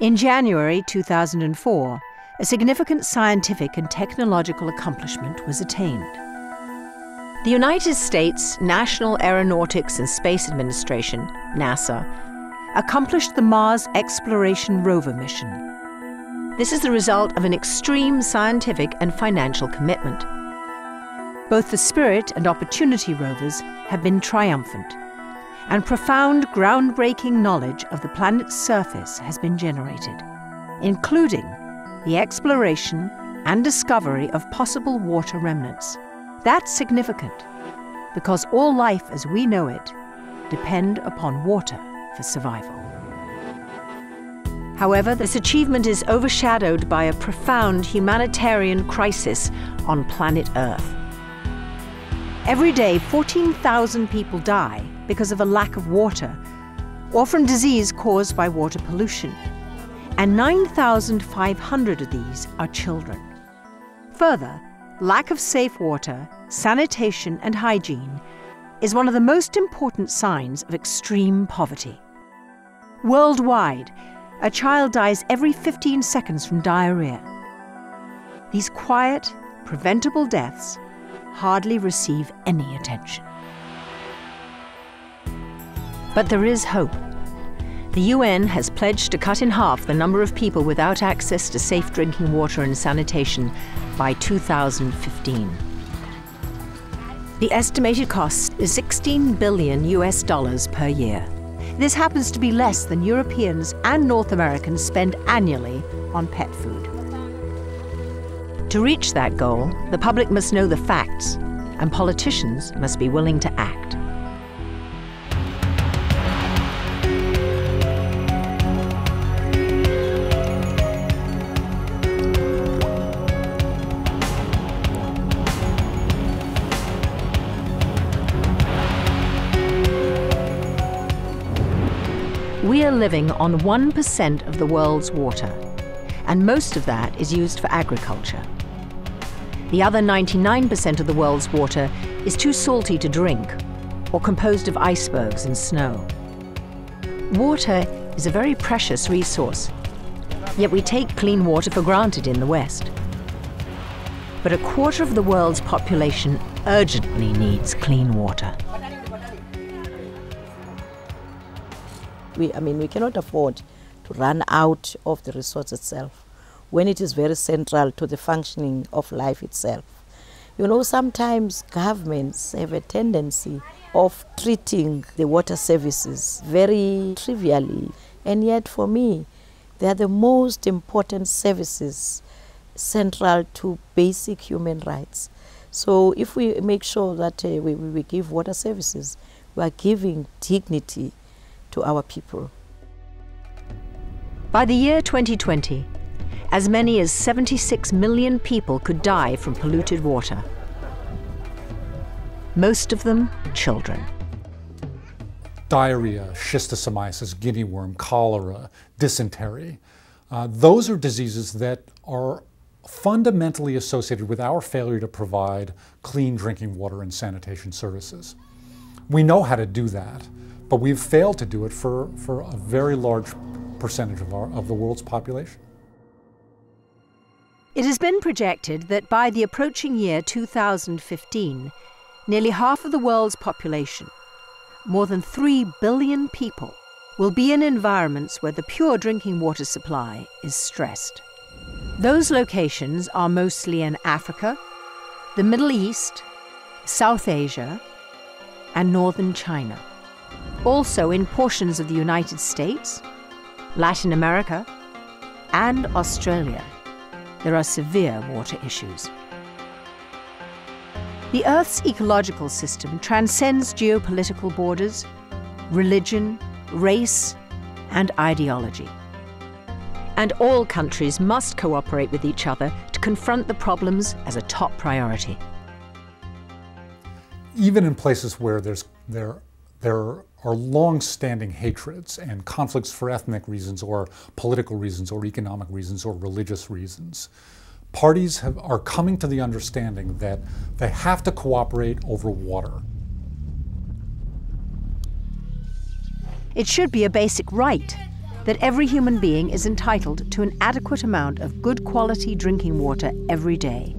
In January 2004, a significant scientific and technological accomplishment was attained. The United States National Aeronautics and Space Administration, NASA, accomplished the Mars Exploration Rover mission. This is the result of an extreme scientific and financial commitment. Both the Spirit and Opportunity rovers have been triumphant, and profound groundbreaking knowledge of the planet's surface has been generated, including the exploration and discovery of possible water remnants. That's significant because all life as we know it depend upon water for survival. However, this achievement is overshadowed by a profound humanitarian crisis on planet Earth. Every day, 14,000 people die because of a lack of water or from disease caused by water pollution. And 9,500 of these are children. Further, lack of safe water, sanitation, and hygiene is one of the most important signs of extreme poverty. Worldwide, a child dies every 15 seconds from diarrhea. These quiet, preventable deaths hardly receive any attention. But there is hope. The UN has pledged to cut in half the number of people without access to safe drinking water and sanitation by 2015. The estimated cost is 16 billion US dollars per year. This happens to be less than Europeans and North Americans spend annually on pet food. To reach that goal, the public must know the facts, and politicians must be willing to act. Living on 1% of the world's water, and most of that is used for agriculture. The other 99% of the world's water is too salty to drink or composed of icebergs and snow. Water is a very precious resource, yet we take clean water for granted in the West. But a quarter of the world's population urgently needs clean water. We, I mean, we cannot afford to run out of the resource itself when it is very central to the functioning of life itself. You know, sometimes governments have a tendency of treating the water services very trivially, and yet for me, they are the most important services central to basic human rights. So if we make sure that uh, we, we give water services, we are giving dignity to our people. By the year 2020, as many as 76 million people could die from polluted water. Most of them children. Diarrhea, schistosomiasis, guinea worm, cholera, dysentery. Uh, those are diseases that are fundamentally associated with our failure to provide clean drinking water and sanitation services. We know how to do that, but we've failed to do it for, for a very large percentage of, our, of the world's population. It has been projected that by the approaching year 2015, nearly half of the world's population, more than 3 billion people, will be in environments where the pure drinking water supply is stressed. Those locations are mostly in Africa, the Middle East, South Asia, and northern China. Also in portions of the United States, Latin America, and Australia there are severe water issues. The Earth's ecological system transcends geopolitical borders, religion, race, and ideology. And all countries must cooperate with each other to confront the problems as a top priority. Even in places where there's, there, there are long-standing hatreds and conflicts for ethnic reasons or political reasons or economic reasons or religious reasons. Parties have, are coming to the understanding that they have to cooperate over water. It should be a basic right that every human being is entitled to an adequate amount of good quality drinking water every day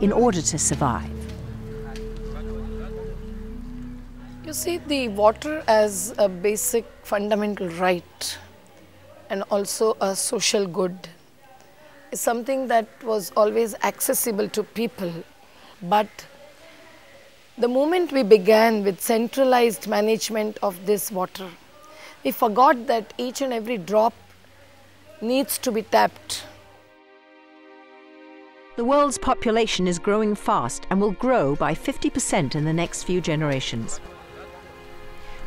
in order to survive. See, the water as a basic fundamental right and also a social good is something that was always accessible to people. But the moment we began with centralized management of this water, we forgot that each and every drop needs to be tapped. The world's population is growing fast and will grow by 50% in the next few generations.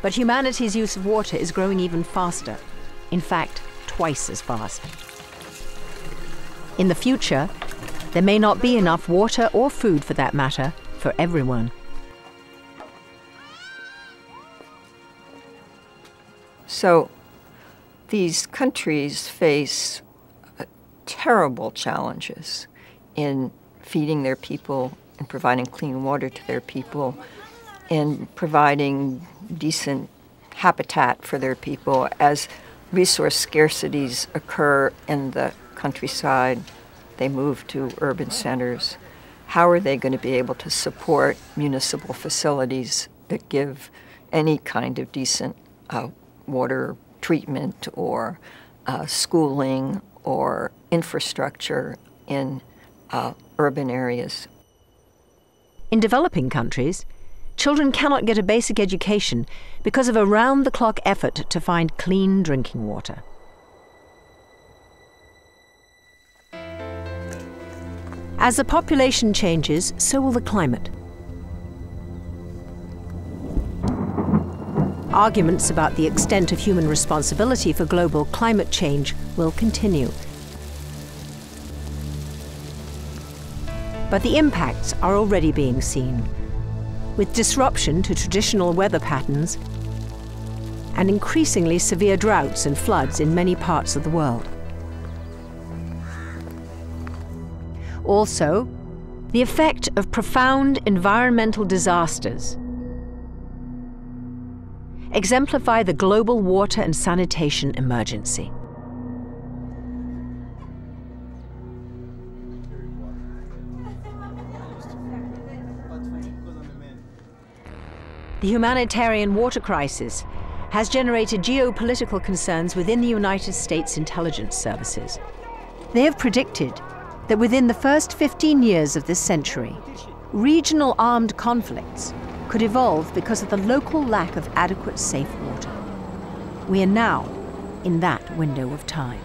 But humanity's use of water is growing even faster. In fact, twice as fast. In the future, there may not be enough water or food for that matter for everyone. So these countries face uh, terrible challenges in feeding their people and providing clean water to their people and providing decent habitat for their people as resource scarcities occur in the countryside, they move to urban centers. How are they going to be able to support municipal facilities that give any kind of decent uh, water treatment or uh, schooling or infrastructure in uh, urban areas. In developing countries, children cannot get a basic education because of a round the clock effort to find clean drinking water. As the population changes, so will the climate. Arguments about the extent of human responsibility for global climate change will continue. But the impacts are already being seen, with disruption to traditional weather patterns and increasingly severe droughts and floods in many parts of the world. Also, the effect of profound environmental disasters exemplify the global water and sanitation emergency. The humanitarian water crisis has generated geopolitical concerns within the United States intelligence services. They have predicted that within the first 15 years of this century, regional armed conflicts could evolve because of the local lack of adequate safe water. We are now in that window of time.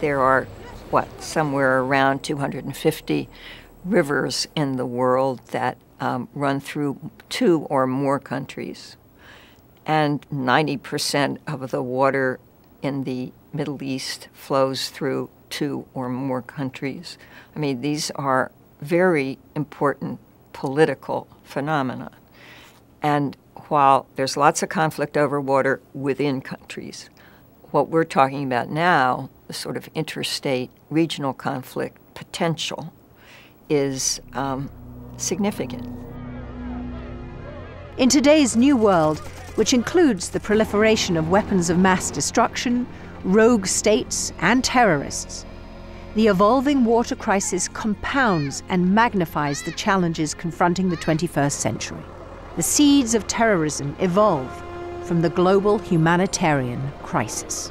There are, what, somewhere around 250 rivers in the world that um, run through two or more countries. And 90% of the water in the Middle East flows through two or more countries. I mean, these are very important political phenomena. And while there's lots of conflict over water within countries, what we're talking about now, the sort of interstate regional conflict potential, is um, significant. In today's new world, which includes the proliferation of weapons of mass destruction, rogue states, and terrorists, the evolving water crisis compounds and magnifies the challenges confronting the 21st century. The seeds of terrorism evolve from the global humanitarian crisis.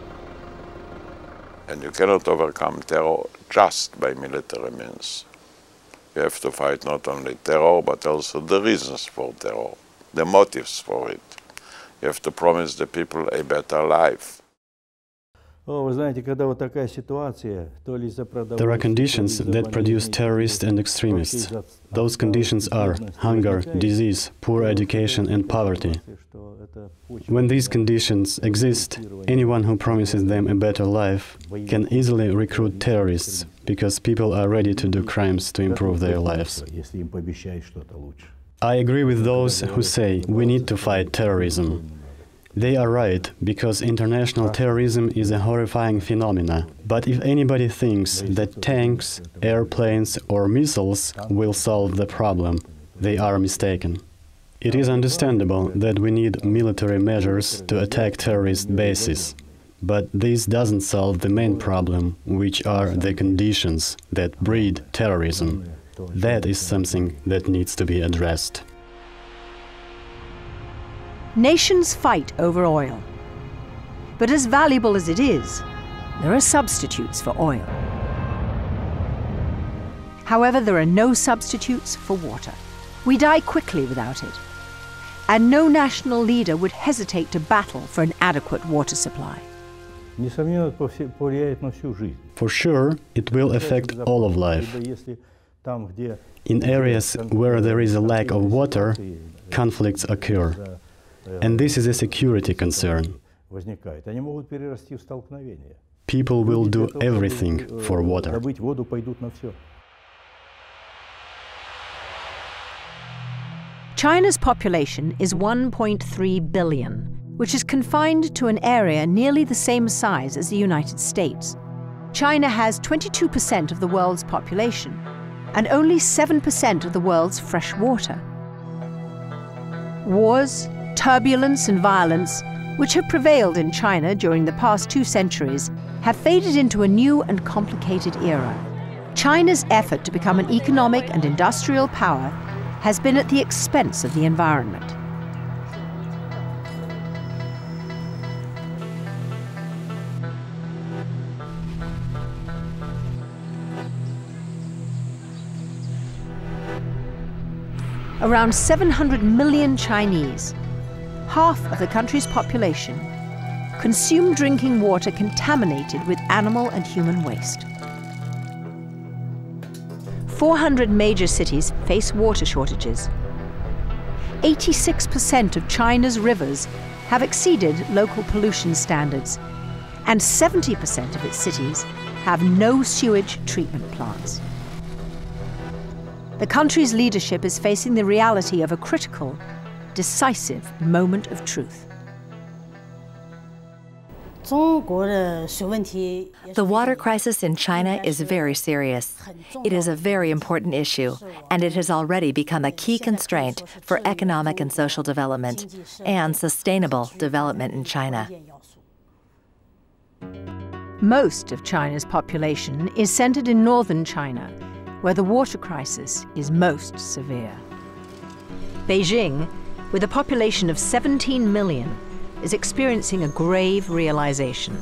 And you cannot overcome terror just by military means. You have to fight not only terror, but also the reasons for terror, the motives for it. You have to promise the people a better life. There are conditions that produce terrorists and extremists. Those conditions are hunger, disease, poor education, and poverty. When these conditions exist, anyone who promises them a better life can easily recruit terrorists because people are ready to do crimes to improve their lives. I agree with those who say we need to fight terrorism. They are right, because international terrorism is a horrifying phenomenon. But if anybody thinks that tanks, airplanes, or missiles will solve the problem, they are mistaken. It is understandable that we need military measures to attack terrorist bases. But this doesn't solve the main problem, which are the conditions that breed terrorism. That is something that needs to be addressed. Nations fight over oil. But as valuable as it is, there are substitutes for oil. However, there are no substitutes for water. We die quickly without it. And no national leader would hesitate to battle for an adequate water supply. For sure, it will affect all of life. In areas where there is a lack of water, conflicts occur. And this is a security concern. People will do everything for water. China's population is 1.3 billion, which is confined to an area nearly the same size as the United States. China has 22% of the world's population and only 7% of the world's fresh water. Wars, turbulence and violence, which have prevailed in China during the past two centuries, have faded into a new and complicated era. China's effort to become an economic and industrial power has been at the expense of the environment. Around 700 million Chinese, half of the country's population, consume drinking water contaminated with animal and human waste. 400 major cities face water shortages. 86% of China's rivers have exceeded local pollution standards, and 70% of its cities have no sewage treatment plants. The country's leadership is facing the reality of a critical, decisive moment of truth. The water crisis in China is very serious. It is a very important issue, and it has already become a key constraint for economic and social development and sustainable development in China. Most of China's population is centered in northern China, where the water crisis is most severe. Beijing, with a population of 17 million, is experiencing a grave realization.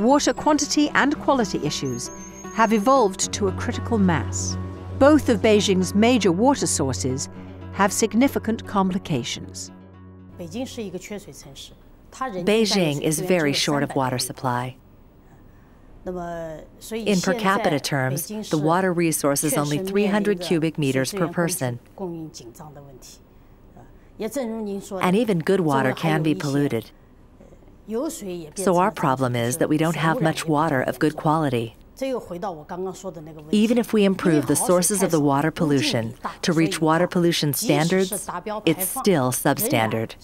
Water quantity and quality issues have evolved to a critical mass. Both of Beijing's major water sources have significant complications. Beijing is very short of water supply. In per capita terms, the water resource is only 300 cubic meters per person. And even good water can be polluted. So our problem is that we don't have much water of good quality. Even if we improve the sources of the water pollution to reach water pollution standards, it's still substandard.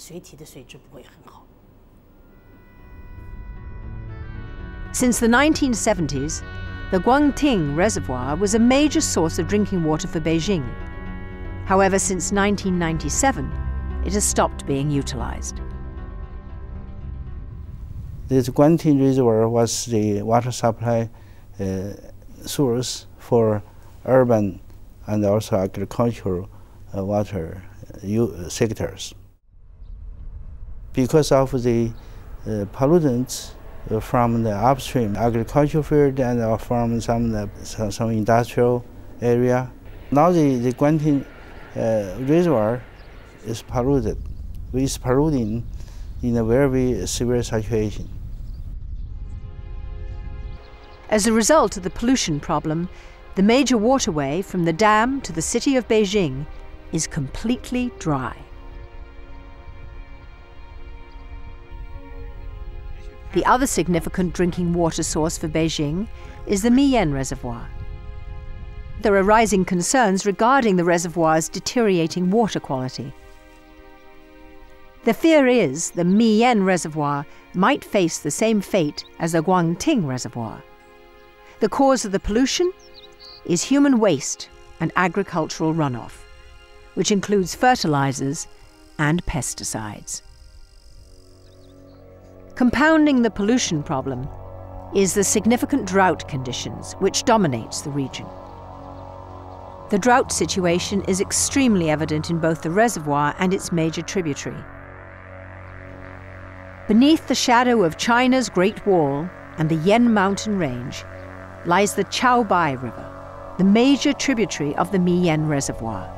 Since the 1970s, the Guanting Reservoir was a major source of drinking water for Beijing. However, since 1997, it has stopped being utilized. This Guanting Reservoir was the water supply uh, source for urban and also agricultural uh, water uh, sectors. Because of the uh, pollutants uh, from the upstream agricultural field and uh, from some, some, some, industrial area, now the, the Reservoir is polluted, with polluting in a very severe situation. As a result of the pollution problem, the major waterway from the dam to the city of Beijing is completely dry. The other significant drinking water source for Beijing is the Miyun Reservoir. There are rising concerns regarding the reservoir's deteriorating water quality. The fear is the Miyun Reservoir might face the same fate as the Guanting Reservoir. The cause of the pollution is human waste and agricultural runoff, which includes fertilizers and pesticides. Compounding the pollution problem is the significant drought conditions which dominates the region. The drought situation is extremely evident in both the reservoir and its major tributary. Beneath the shadow of China's Great Wall and the Yen Mountain Range lies the Chaobai River, the major tributary of the Miyun Reservoir.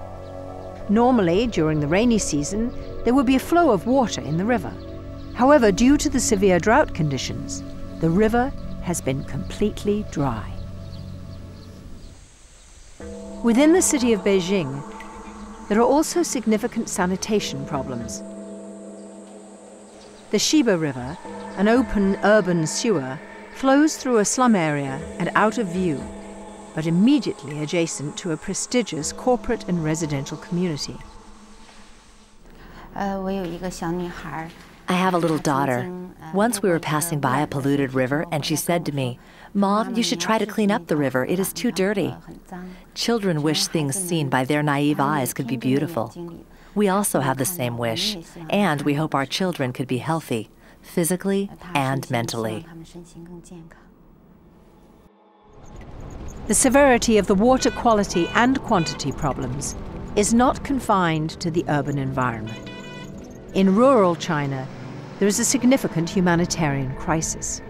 Normally, during the rainy season, there would be a flow of water in the river. However, due to the severe drought conditions, the river has been completely dry. Within the city of Beijing, there are also significant sanitation problems. The Xiba River, an open urban sewer, flows through a slum area and out of view, but immediately adjacent to a prestigious corporate and residential community. Uh, I have a little daughter. Once we were passing by a polluted river, and she said to me, Mom, you should try to clean up the river. It is too dirty. Children wish things seen by their naive eyes could be beautiful. We also have the same wish, and we hope our children could be healthy, physically and mentally. The severity of the water quality and quantity problems is not confined to the urban environment. In rural China, there is a significant humanitarian crisis.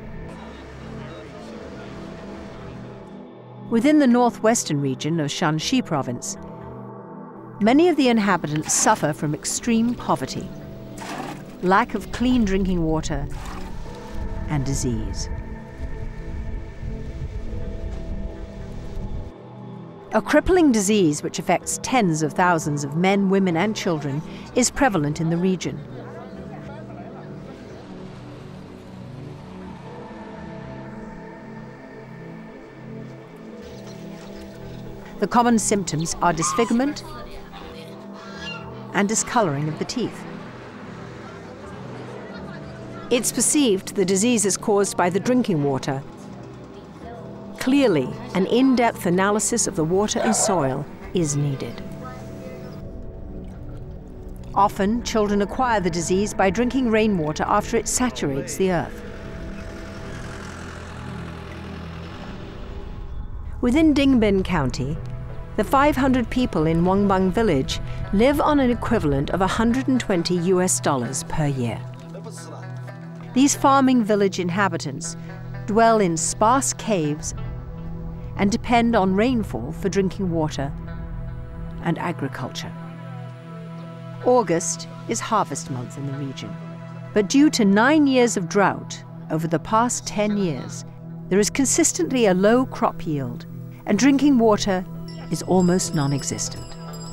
Within the northwestern region of Shanxi province, many of the inhabitants suffer from extreme poverty, lack of clean drinking water, and disease. A crippling disease which affects tens of thousands of men, women, and children is prevalent in the region. The common symptoms are disfigurement and discoloring of the teeth. It's perceived the disease is caused by the drinking water Clearly, an in-depth analysis of the water and soil is needed. Often, children acquire the disease by drinking rainwater after it saturates the earth. Within Dingbian County, the 500 people in Wangbang village live on an equivalent of 120 US dollars per year. These farming village inhabitants dwell in sparse caves and depend on rainfall for drinking water and agriculture. August is harvest month in the region, but due to nine years of drought over the past 10 years, there is consistently a low crop yield, and drinking water is almost non existent.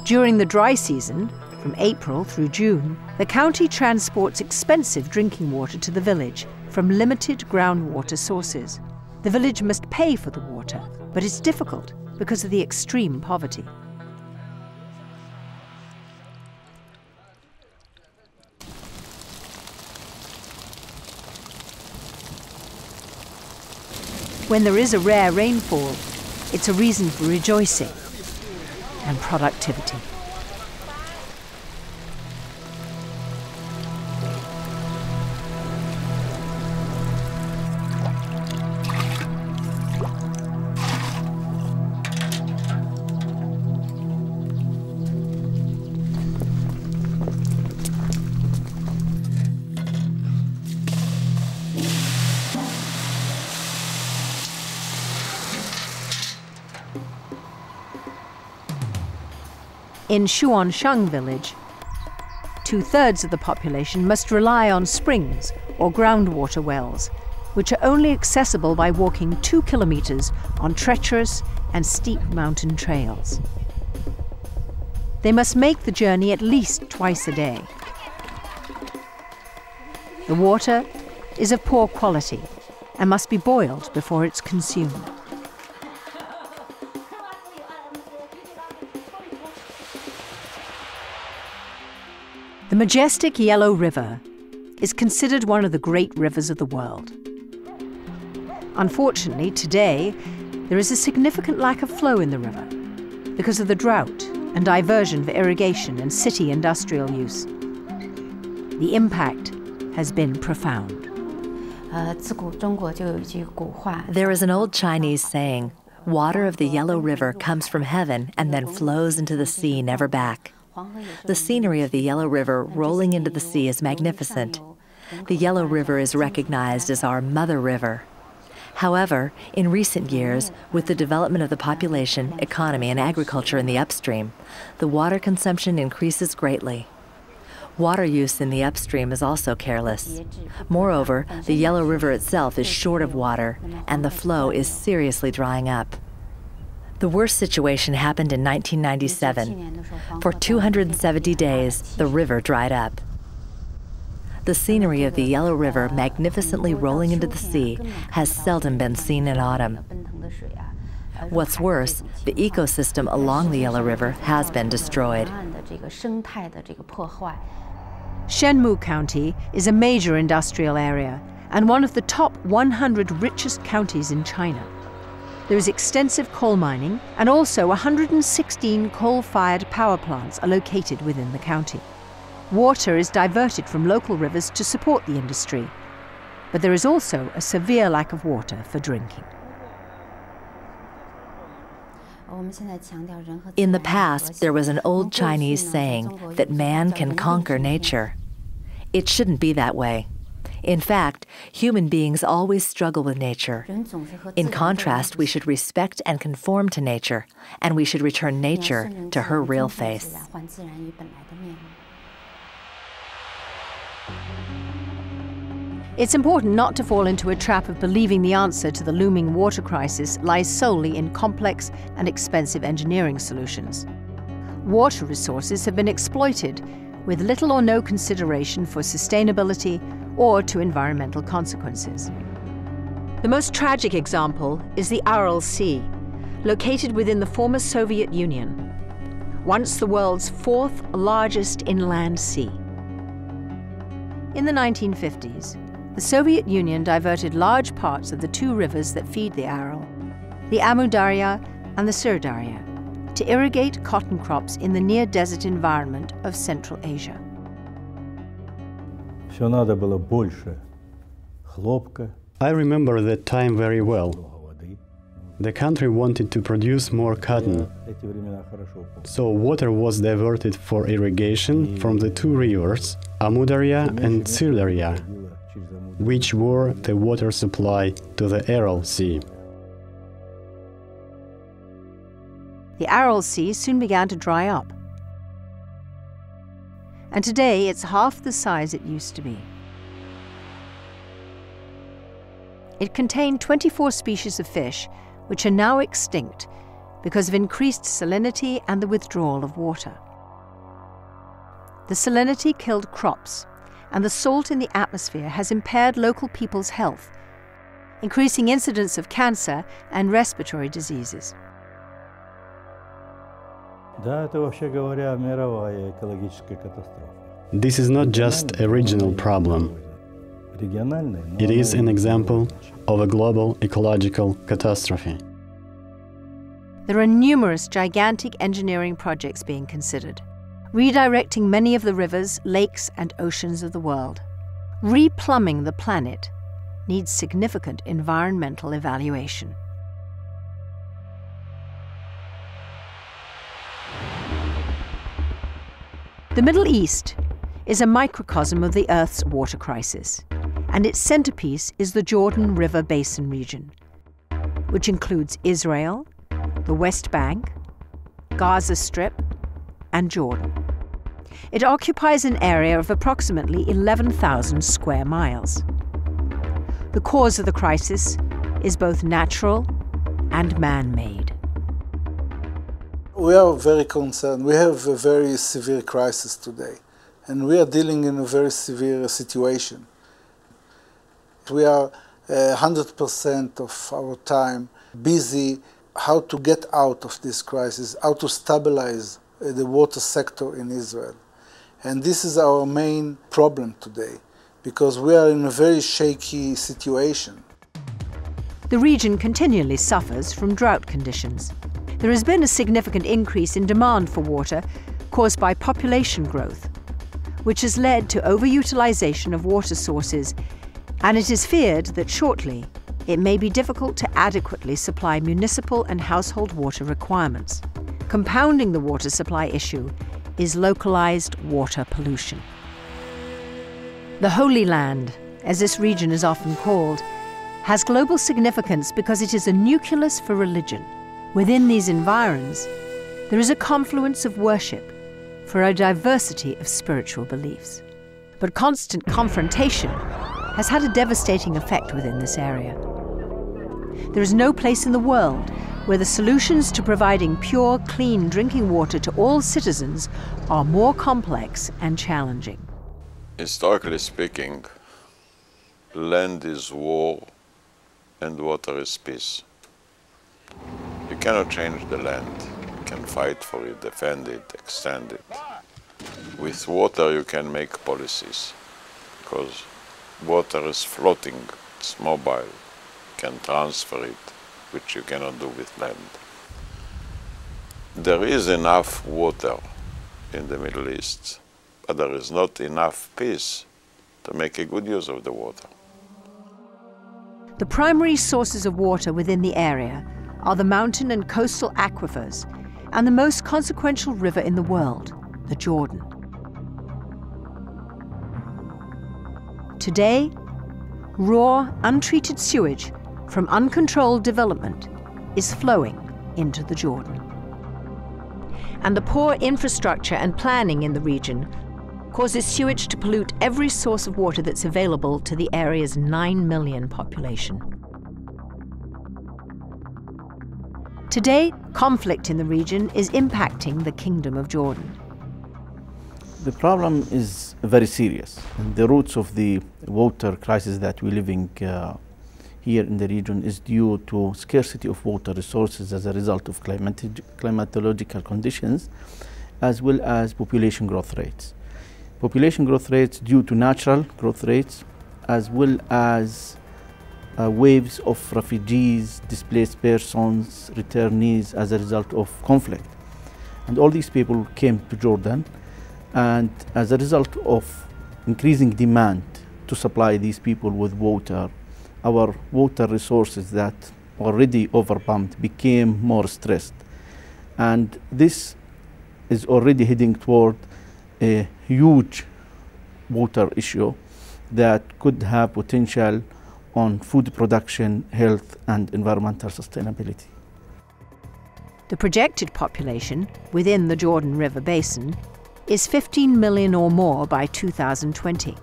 During the dry season, from April through June, the county transports expensive drinking water to the village from limited groundwater sources. The village must pay for the water, but it's difficult because of the extreme poverty. When there is a rare rainfall, it's a reason for rejoicing and productivity. In Shuansheng village, two thirds of the population must rely on springs or groundwater wells, which are only accessible by walking two kilometers on treacherous and steep mountain trails. They must make the journey at least twice a day. The water is of poor quality and must be boiled before it's consumed. Majestic Yellow River is considered one of the great rivers of the world. Unfortunately, today, there is a significant lack of flow in the river because of the drought and diversion for irrigation and city industrial use. The impact has been profound. There is an old Chinese saying water of the Yellow River comes from heaven and then flows into the sea, never back. The scenery of the Yellow River rolling into the sea is magnificent. The Yellow River is recognized as our mother river. However, in recent years, with the development of the population, economy, and agriculture in the upstream, the water consumption increases greatly. Water use in the upstream is also careless. Moreover, the Yellow River itself is short of water, and the flow is seriously drying up. The worst situation happened in 1997. For 270 days, the river dried up. The scenery of the Yellow River magnificently rolling into the sea has seldom been seen in autumn. What's worse, the ecosystem along the Yellow River has been destroyed. Shenmu County is a major industrial area and one of the top 100 richest counties in China. There is extensive coal mining, and also 116 coal fired power plants are located within the county. Water is diverted from local rivers to support the industry, but there is also a severe lack of water for drinking. In the past, there was an old Chinese saying that man can conquer nature. It shouldn't be that way. In fact, human beings always struggle with nature. In contrast, we should respect and conform to nature, and we should return nature to her real face. It's important not to fall into a trap of believing the answer to the looming water crisis lies solely in complex and expensive engineering solutions. Water resources have been exploited with little or no consideration for sustainability or to environmental consequences. The most tragic example is the Aral Sea, located within the former Soviet Union, once the world's fourth largest inland sea. In the 1950s, the Soviet Union diverted large parts of the two rivers that feed the Aral, the Amu Darya and the Syr Darya, to irrigate cotton crops in the near desert environment of Central Asia. I remember that time very well. The country wanted to produce more cotton, so water was diverted for irrigation from the two rivers, Amu Darya and Syr Darya, which were the water supply to the Aral Sea. The Aral Sea soon began to dry up. And today it's half the size it used to be. It contained 24 species of fish, which are now extinct because of increased salinity and the withdrawal of water. The salinity killed crops, and the salt in the atmosphere has impaired local people's health, increasing incidence of cancer and respiratory diseases. This is not just a regional problem. It is an example of a global ecological catastrophe. There are numerous gigantic engineering projects being considered redirecting many of the rivers, lakes, and oceans of the world. Replumbing the planet needs significant environmental evaluation. The Middle East is a microcosm of the Earth's water crisis, and its centerpiece is the Jordan River Basin region, which includes Israel, the West Bank, Gaza Strip, and Jordan. It occupies an area of approximately 11,000 square miles. The cause of the crisis is both natural and man made. We are very concerned. We have a very severe crisis today, and we are dealing in a very severe situation. We are uh, 100% of our time busy how to get out of this crisis, how to stabilize uh, the water sector in Israel. And this is our main problem today, because we are in a very shaky situation. The region continually suffers from drought conditions. There has been a significant increase in demand for water caused by population growth, which has led to overutilization of water sources And it is feared that shortly it may be difficult to adequately supply municipal and household water requirements. Compounding the water supply issue is localized water pollution. The Holy Land, as this region is often called, has global significance because it is a nucleus for religion. Within these environs, there is a confluence of worship for a diversity of spiritual beliefs. But constant confrontation has had a devastating effect within this area. There is no place in the world where the solutions to providing pure, clean drinking water to all citizens are more complex and challenging. Historically speaking, land is war and water is peace. You cannot change the land. You can fight for it, defend it, extend it. With water you can make policies because water is floating, it's mobile, you can transfer it, which you cannot do with land. There is enough water in the Middle East, but there is not enough peace to make a good use of the water. The primary sources of water within the area are the mountain and coastal aquifers and the most consequential river in the world, the Jordan. Today, raw, untreated sewage from uncontrolled development is flowing into the Jordan. And the poor infrastructure and planning in the region causes sewage to pollute every source of water that's available to the area's 9 million population. Today, conflict in the region is impacting the Kingdom of Jordan. The problem is very serious. And the roots of the water crisis that we're living uh, here in the region is due to scarcity of water resources as a result of climatological conditions as well as population growth rates population growth rates due to natural growth rates as well as uh, waves of refugees, displaced persons, returnees as a result of conflict. And all these people came to Jordan and as a result of increasing demand to supply these people with water, our water resources that already overpumped became more stressed. And this is already heading toward a huge water issue that could have potential on food production, health, and environmental sustainability. The projected population within the Jordan River Basin is 15 million or more by 2020.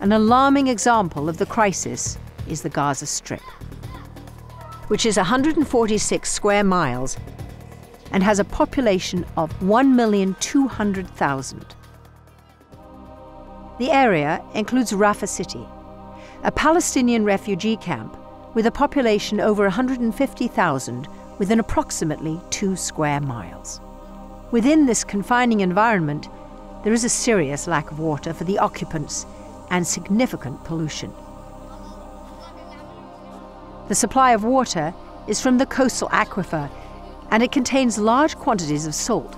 An alarming example of the crisis is the Gaza Strip, which is 146 square miles and has a population of 1,200,000. The area includes Rafah City, a Palestinian refugee camp with a population over 150,000 within approximately two square miles. Within this confining environment, there is a serious lack of water for the occupants and significant pollution. The supply of water is from the coastal aquifer and it contains large quantities of salt.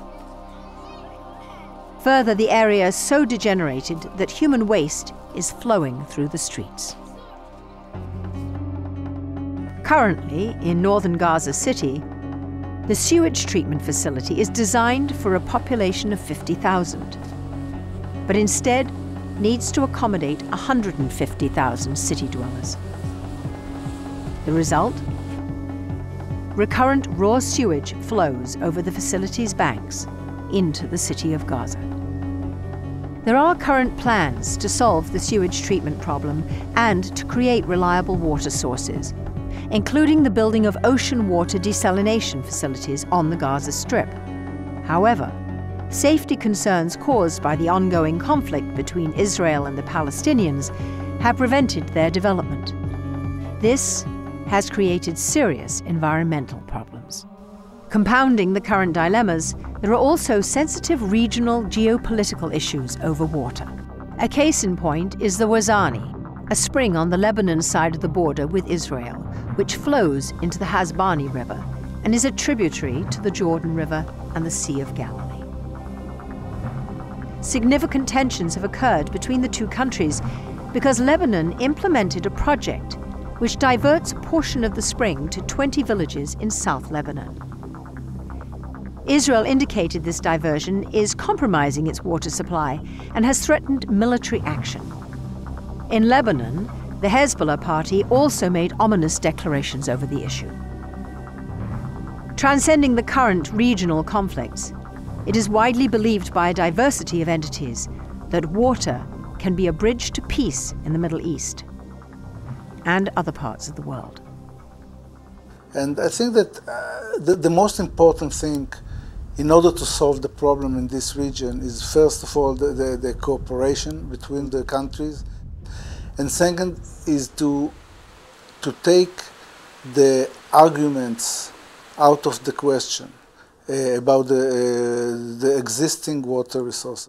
Further, the area is so degenerated that human waste is flowing through the streets. Currently, in northern Gaza City, the sewage treatment facility is designed for a population of 50,000, but instead needs to accommodate 150,000 city dwellers. The result? recurrent raw sewage flows over the facility's banks into the city of Gaza. There are current plans to solve the sewage treatment problem and to create reliable water sources, including the building of ocean water desalination facilities on the Gaza Strip. However, safety concerns caused by the ongoing conflict between Israel and the Palestinians have prevented their development. This has created serious environmental problems. Compounding the current dilemmas, there are also sensitive regional geopolitical issues over water. A case in point is the Wazani, a spring on the Lebanon side of the border with Israel, which flows into the Hasbani River and is a tributary to the Jordan River and the Sea of Galilee. Significant tensions have occurred between the two countries because Lebanon implemented a project which diverts a portion of the spring to 20 villages in South Lebanon. Israel indicated this diversion is compromising its water supply and has threatened military action. In Lebanon, the Hezbollah party also made ominous declarations over the issue. Transcending the current regional conflicts, it is widely believed by a diversity of entities that water can be a bridge to peace in the Middle East and other parts of the world. And I think that uh, the, the most important thing in order to solve the problem in this region is first of all the, the, the cooperation between the countries and second is to to take the arguments out of the question uh, about the, uh, the existing water resources.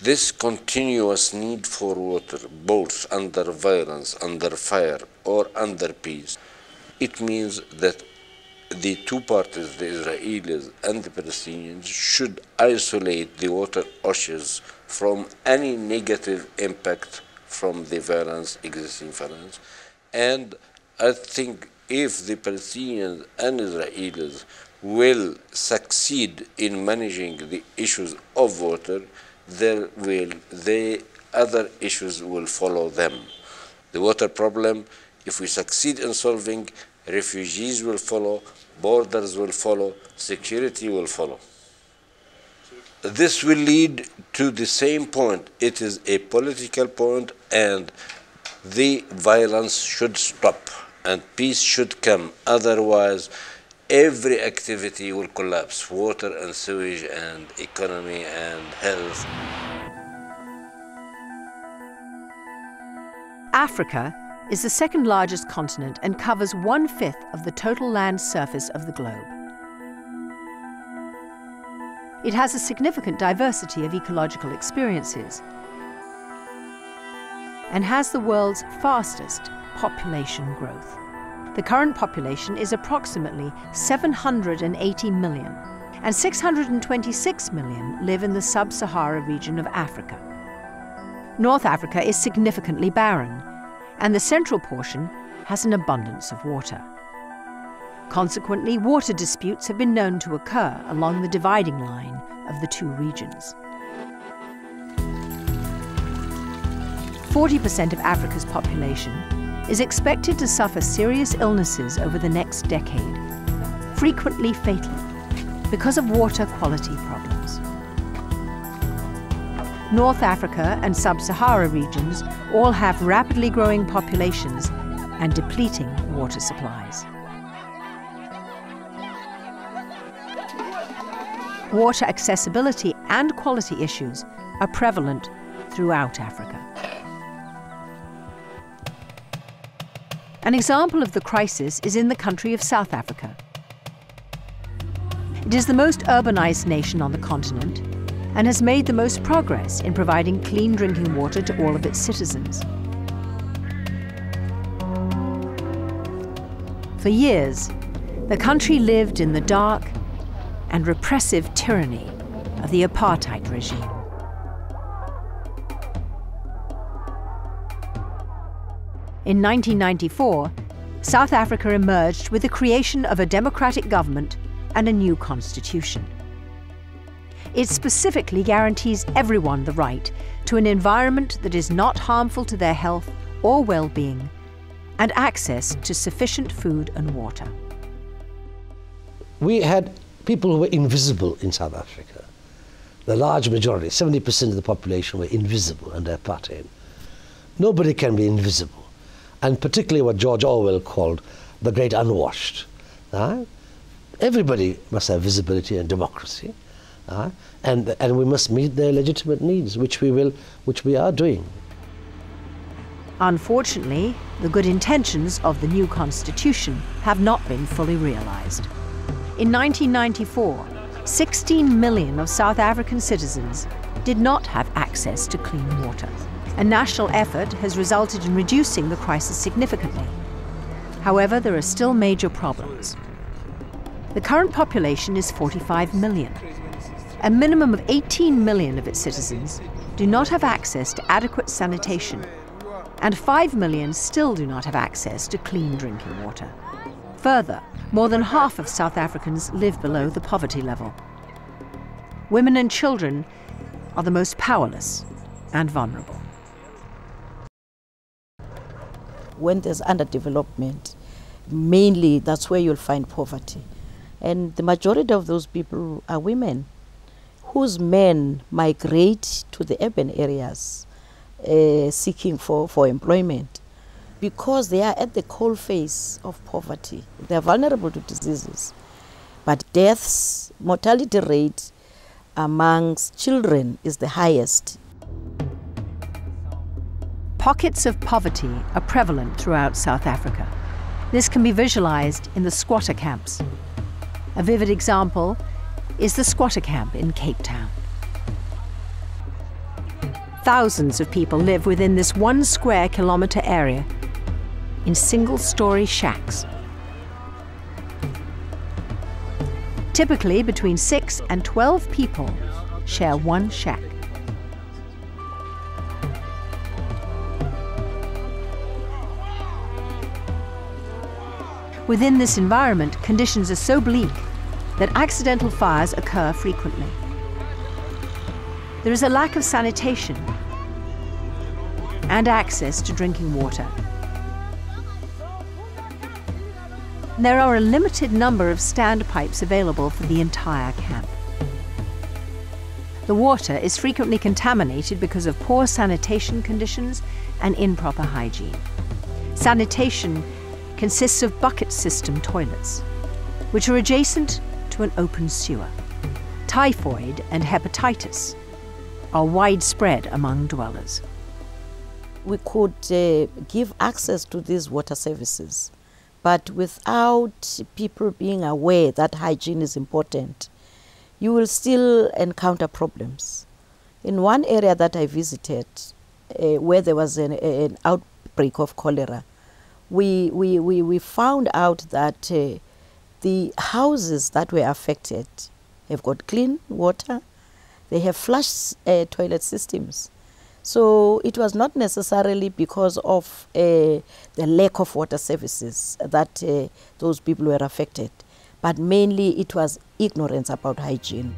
This continuous need for water, both under violence, under fire, or under peace, it means that the two parties, the Israelis and the Palestinians, should isolate the water oceans from any negative impact from the violence, existing violence. And I think if the Palestinians and Israelis will succeed in managing the issues of water, there will the other issues will follow them. The water problem, if we succeed in solving, refugees will follow, borders will follow, security will follow. This will lead to the same point. It is a political point and the violence should stop and peace should come. Otherwise, every activity will collapse, water and sewage and economy and health. Africa is the second largest continent and covers one fifth of the total land surface of the globe. It has a significant diversity of ecological experiences and has the world's fastest population growth. The current population is approximately 780 million, and 626 million live in the sub Sahara region of Africa. North Africa is significantly barren, and the central portion has an abundance of water. Consequently, water disputes have been known to occur along the dividing line of the two regions. 40% of Africa's population is expected to suffer serious illnesses over the next decade, frequently fatal, because of water quality problems. North Africa and Sub-Sahara regions all have rapidly growing populations and depleting water supplies. Water accessibility and quality issues are prevalent throughout Africa. An example of the crisis is in the country of South Africa. It is the most urbanized nation on the continent and has made the most progress in providing clean drinking water to all of its citizens. For years, the country lived in the dark and repressive tyranny of the apartheid regime. In 1994, South Africa emerged with the creation of a democratic government and a new constitution. It specifically guarantees everyone the right to an environment that is not harmful to their health or well-being and access to sufficient food and water. We had people who were invisible in South Africa. The large majority, 70% of the population were invisible under apartheid. Nobody can be invisible. And particularly what George Orwell called the great unwashed. Uh, everybody must have visibility and democracy. Uh, and, and we must meet their legitimate needs, which we will, which we are doing. Unfortunately, the good intentions of the new constitution have not been fully realized. In 1994, 16 million of South African citizens did not have access to clean water. A national effort has resulted in reducing the crisis significantly. However, there are still major problems. The current population is 45 million. A minimum of 18 million of its citizens do not have access to adequate sanitation and 5 million still do not have access to clean drinking water. Further, more than half of South Africans live below the poverty level. Women and children are the most powerless and vulnerable. When there's underdevelopment, mainly that's where you'll find poverty. And the majority of those people are women whose men migrate to the urban areas uh, seeking for, for employment because they are at the cold face of poverty. They are vulnerable to diseases. But deaths, mortality rate amongst children is the highest. Pockets of poverty are prevalent throughout South Africa. This can be visualized in the squatter camps. A vivid example is the squatter camp in Cape Town. Thousands of people live within this one square kilometre area in single-storey shacks. Typically, between 6 and 12 people share one shack. Within this environment, conditions are so bleak that accidental fires occur frequently. There is a lack of sanitation and access to drinking water. There are a limited number of standpipes available for the entire camp. The water is frequently contaminated because of poor sanitation conditions and improper hygiene. Sanitation consists of bucket system toilets, which are adjacent to an open sewer. Typhoid and hepatitis are widespread among dwellers. We could uh, give access to these water services, but without people being aware that hygiene is important, you will still encounter problems. In one area that I visited, uh, where there was an, an, outbreak of cholera, we, we, we, we found out that uh, the houses that were affected have got clean water, they have flush uh, toilet systems. So it was not necessarily because of uh, the lack of water services that uh, those people were affected, but mainly it was ignorance about hygiene.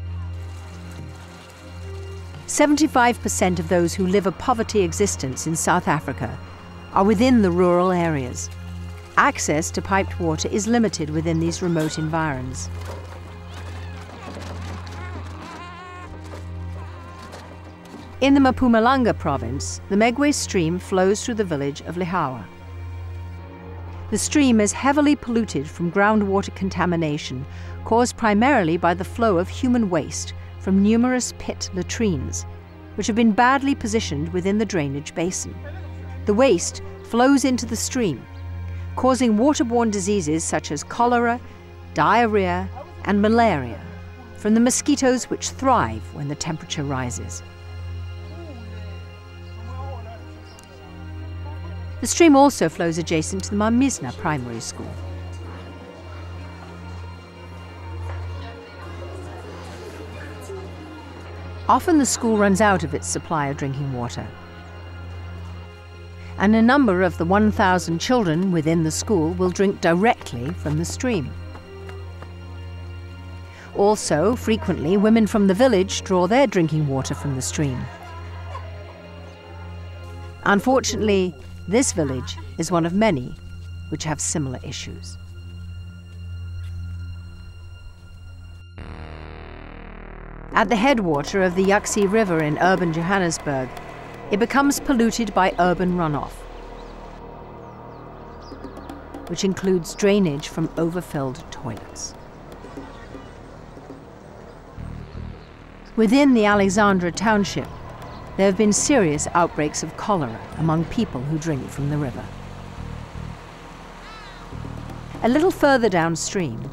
75% of those who live a poverty existence in South Africa are within the rural areas. Access to piped water is limited within these remote environs. In the Mpumalanga province, the Megwe stream flows through the village of Lehawa. The stream is heavily polluted from groundwater contamination caused primarily by the flow of human waste from numerous pit latrines, which have been badly positioned within the drainage basin. The waste flows into the stream, causing waterborne diseases such as cholera, diarrhea, and malaria from the mosquitoes which thrive when the temperature rises. The stream also flows adjacent to the Mamizna Primary School. Often the school runs out of its supply of drinking water. And a number of the 1,000 children within the school will drink directly from the stream. Also, frequently, women from the village draw their drinking water from the stream. Unfortunately, this village is one of many which have similar issues. At the headwater of the Jukskei River in urban Johannesburg, it becomes polluted by urban runoff, which includes drainage from overfilled toilets. Within the Alexandra township, there have been serious outbreaks of cholera among people who drink from the river. A little further downstream,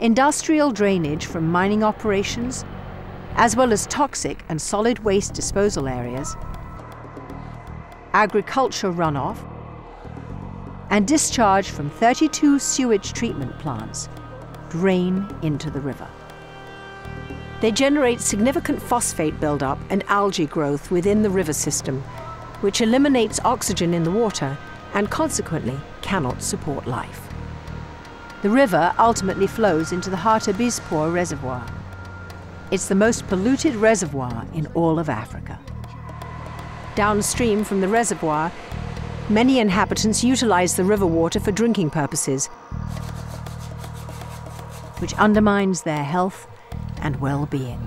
industrial drainage from mining operations, as well as toxic and solid waste disposal areas, agriculture runoff, and discharge from 32 sewage treatment plants drain into the river. They generate significant phosphate buildup and algae growth within the river system, which eliminates oxygen in the water and consequently cannot support life. The river ultimately flows into the Hartbeespoort Reservoir. It's the most polluted reservoir in all of Africa. Downstream from the reservoir, many inhabitants utilize the river water for drinking purposes, which undermines their health and well-being.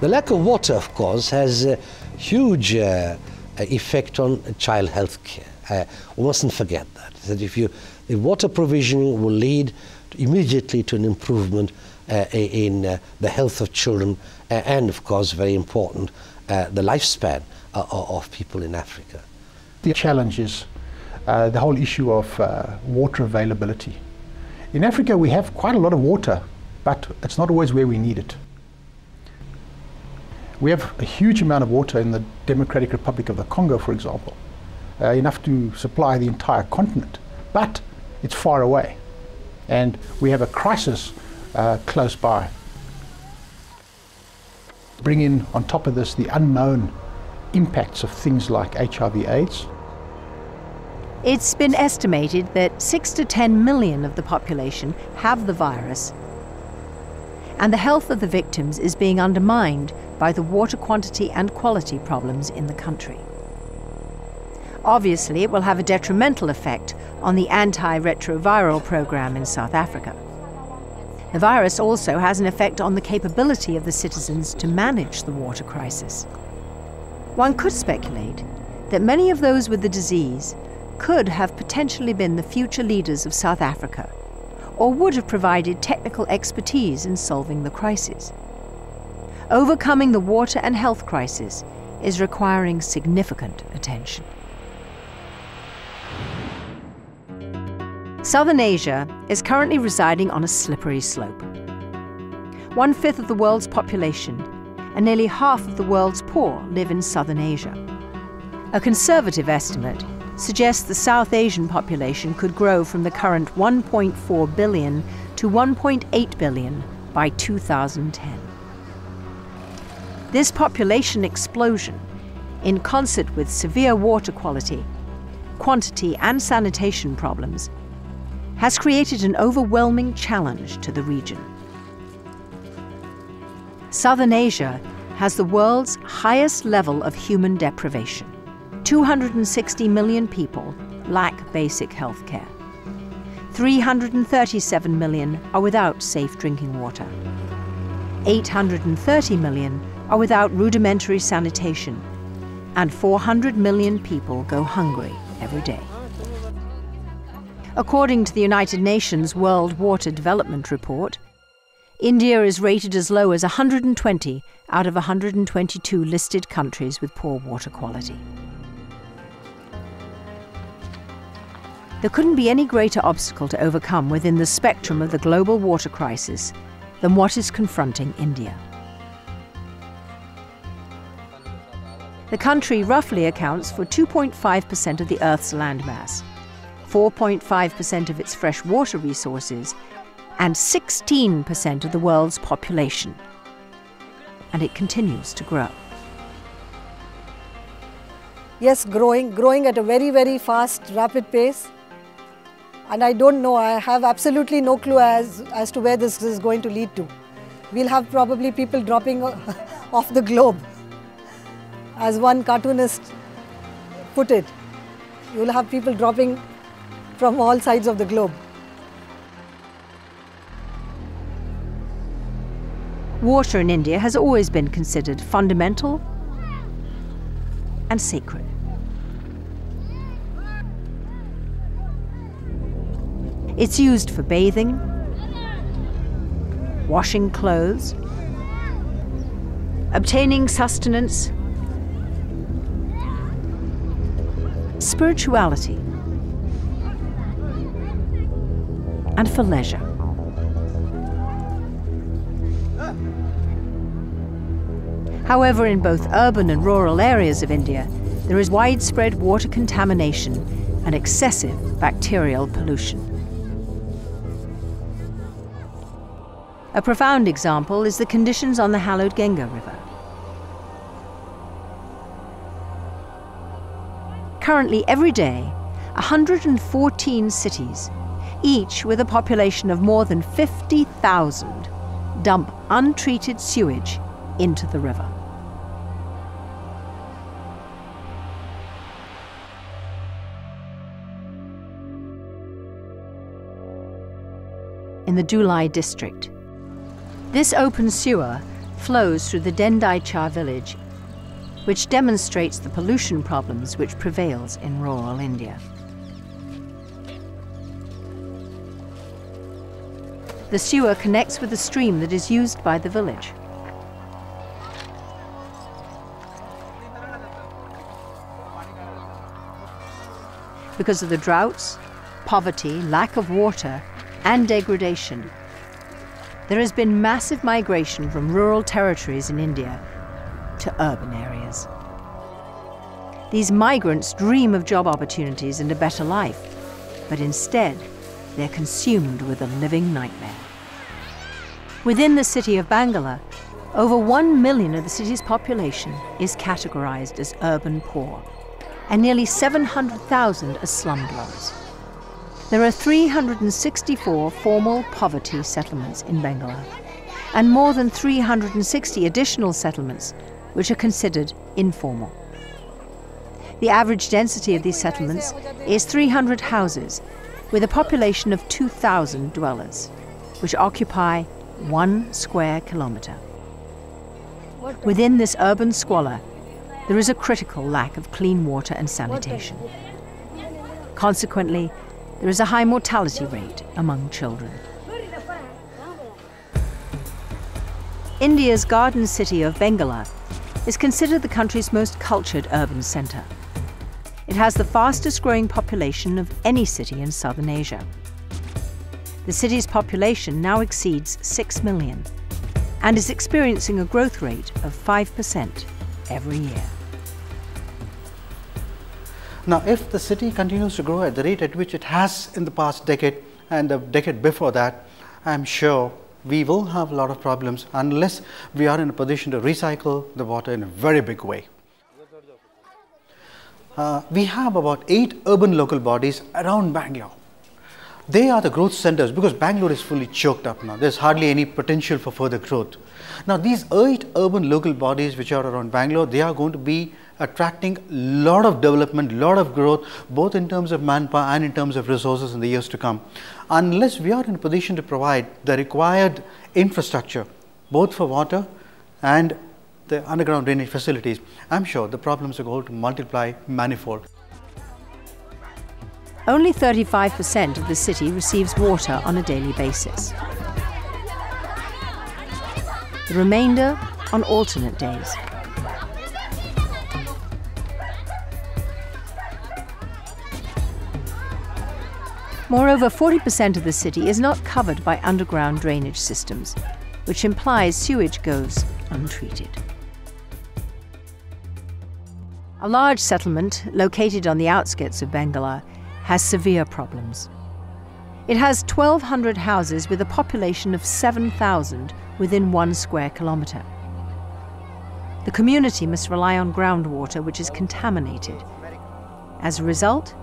The lack of water, of course, has a huge uh, effect on child health care. Uh, we mustn't forget that. That if you, the water provisioning will lead immediately to an improvement in uh, the health of children uh, and, of course, very important, uh, the lifespan of people in Africa. The challenge is the whole issue of water availability. In Africa, we have quite a lot of water, but it's not always where we need it. We have a huge amount of water in the Democratic Republic of the Congo, for example, uh, enough to supply the entire continent, but it's far away. And we have a crisis uh, close by. Bring in on top of this the unknown impacts of things like HIV AIDS. It's been estimated that 6 to 10 million of the population have the virus, and the health of the victims is being undermined by the water quantity and quality problems in the country. Obviously, it will have a detrimental effect on the antiretroviral program in South Africa. The virus also has an effect on the capability of the citizens to manage the water crisis. One could speculate that many of those with the disease could have potentially been the future leaders of South Africa, or would have provided technical expertise in solving the crisis. Overcoming the water and health crisis is requiring significant attention. Southern Asia is currently residing on a slippery slope. One fifth of the world's population and nearly half of the world's poor live in Southern Asia. A conservative estimate suggests the South Asian population could grow from the current 1.4 billion to 1.8 billion by 2010. This population explosion, in concert with severe water quality, quantity and sanitation problems, has created an overwhelming challenge to the region. Southern Asia has the world's highest level of human deprivation. 260 million people lack basic health care. 337 million are without safe drinking water. 830 million are without rudimentary sanitation. And 400 million people go hungry every day. According to the United Nations World Water Development Report, India is rated as low as 120 out of 122 listed countries with poor water quality. There couldn't be any greater obstacle to overcome within the spectrum of the global water crisis than what is confronting India. The country roughly accounts for 2.5% of the Earth's landmass 4.5% of its fresh water resources, and 16% of the world's population. And it continues to grow. Yes, growing, growing at a very, very fast, rapid pace. And I don't know, I have absolutely no clue as, as to where this is going to lead to. We'll have probably people dropping off the globe. As one cartoonist put it, you'll have people dropping from all sides of the globe. Water in India has always been considered fundamental and sacred. It's used for bathing, washing clothes, obtaining sustenance, spirituality, and for leisure. However, in both urban and rural areas of India, there is widespread water contamination and excessive bacterial pollution. A profound example is the conditions on the hallowed Ganga River. Currently, every day, 114 cities each with a population of more than 50,000, dump untreated sewage into the river. In the Dhulai district, this open sewer flows through the Dondaicha village, which demonstrates the pollution problems which prevails in rural India. The sewer connects with a stream that is used by the village. Because of the droughts, poverty, lack of water, and degradation, there has been massive migration from rural territories in India to urban areas. These migrants dream of job opportunities and a better life, but instead, they're consumed with a living nightmare. Within the city of Bangalore, over 1 million of the city's population is categorized as urban poor, and nearly 700,000 as slum dwellers. There are 364 formal poverty settlements in Bangalore, and more than 360 additional settlements which are considered informal. The average density of these settlements is 300 houses, with a population of 2,000 dwellers, which occupy one square kilometre. Within this urban squalor, there is a critical lack of clean water and sanitation. Consequently, there is a high mortality rate among children. India's garden city of Bengaluru is considered the country's most cultured urban centre. It has the fastest growing population of any city in southern Asia. The city's population now exceeds 6 million and is experiencing a growth rate of 5% every year. Now, if the city continues to grow at the rate at which it has in the past decade and the decade before that, I'm sure we will have a lot of problems unless we are in a position to recycle the water in a very big way. Uh, we have about eight urban local bodies around Bangalore they are the growth centers because Bangalore is fully choked up now. There's hardly any potential for further growth. Now, these eight urban local bodies which are around Bangalore, they are going to be attracting a lot of development, lot of growth, both in terms of manpower and in terms of resources in the years to come. Unless we are in a position to provide the required infrastructure, both for water and the underground drainage facilities, I'm sure the problems are going to multiply manifold. Only 35% of the city receives water on a daily basis. The remainder on alternate days. Moreover, 40% of the city is not covered by underground drainage systems, which implies sewage goes untreated. A large settlement located on the outskirts of Bangalore has severe problems. It has 1,200 houses with a population of 7,000 within one square kilometre. The community must rely on groundwater which is contaminated. As a result,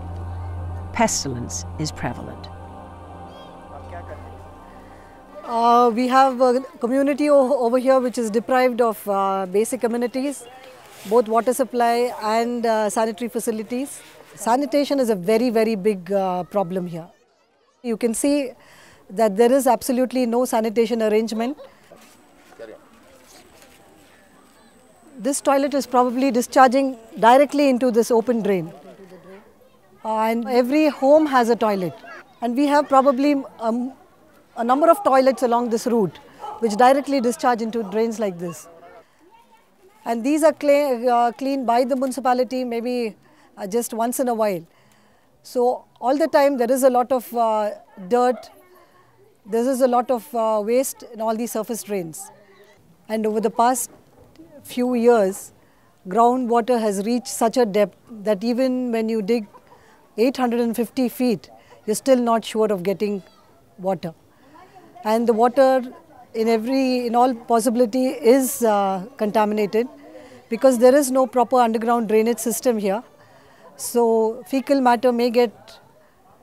pestilence is prevalent. Uh, we have a community over here which is deprived of uh, basic amenities, both water supply and uh, sanitary facilities. Sanitation is a very, very big uh, problem here. You can see that there is absolutely no sanitation arrangement. This toilet is probably discharging directly into this open drain. Uh, and every home has a toilet. And we have probably um, a number of toilets along this route which directly discharge into drains like this. And these are clean, uh, cleaned by the municipality maybe uh, just once in a while. So all the time there is a lot of uh, dirt, there is a lot of uh, waste in all these surface drains. And over the past few years, groundwater has reached such a depth that even when you dig 850 feet, you're still not sure of getting water. And the water in every, in all possibility is uh, contaminated because there is no proper underground drainage system here. So fecal matter may get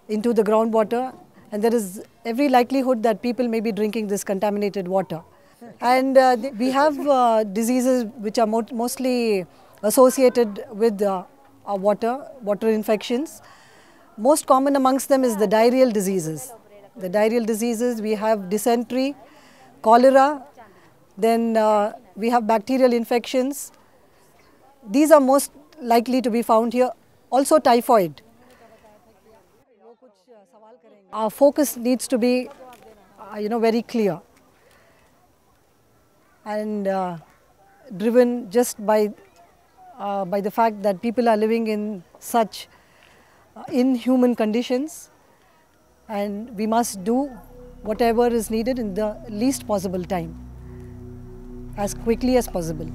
into the groundwater and there is every likelihood that people may be drinking this contaminated water. And uh, we have uh, diseases which are mo mostly associated with uh, water, water infections. Most common amongst them is the diarrheal diseases. The diarrheal diseases, we have dysentery, cholera, then uh, we have bacterial infections. These are most likely to be found here. Also typhoid. Our focus needs to be, uh, you know, very clear and uh, driven just by, uh, by the fact that people are living in such uh, inhuman conditions and we must do whatever is needed in the least possible time, as quickly as possible.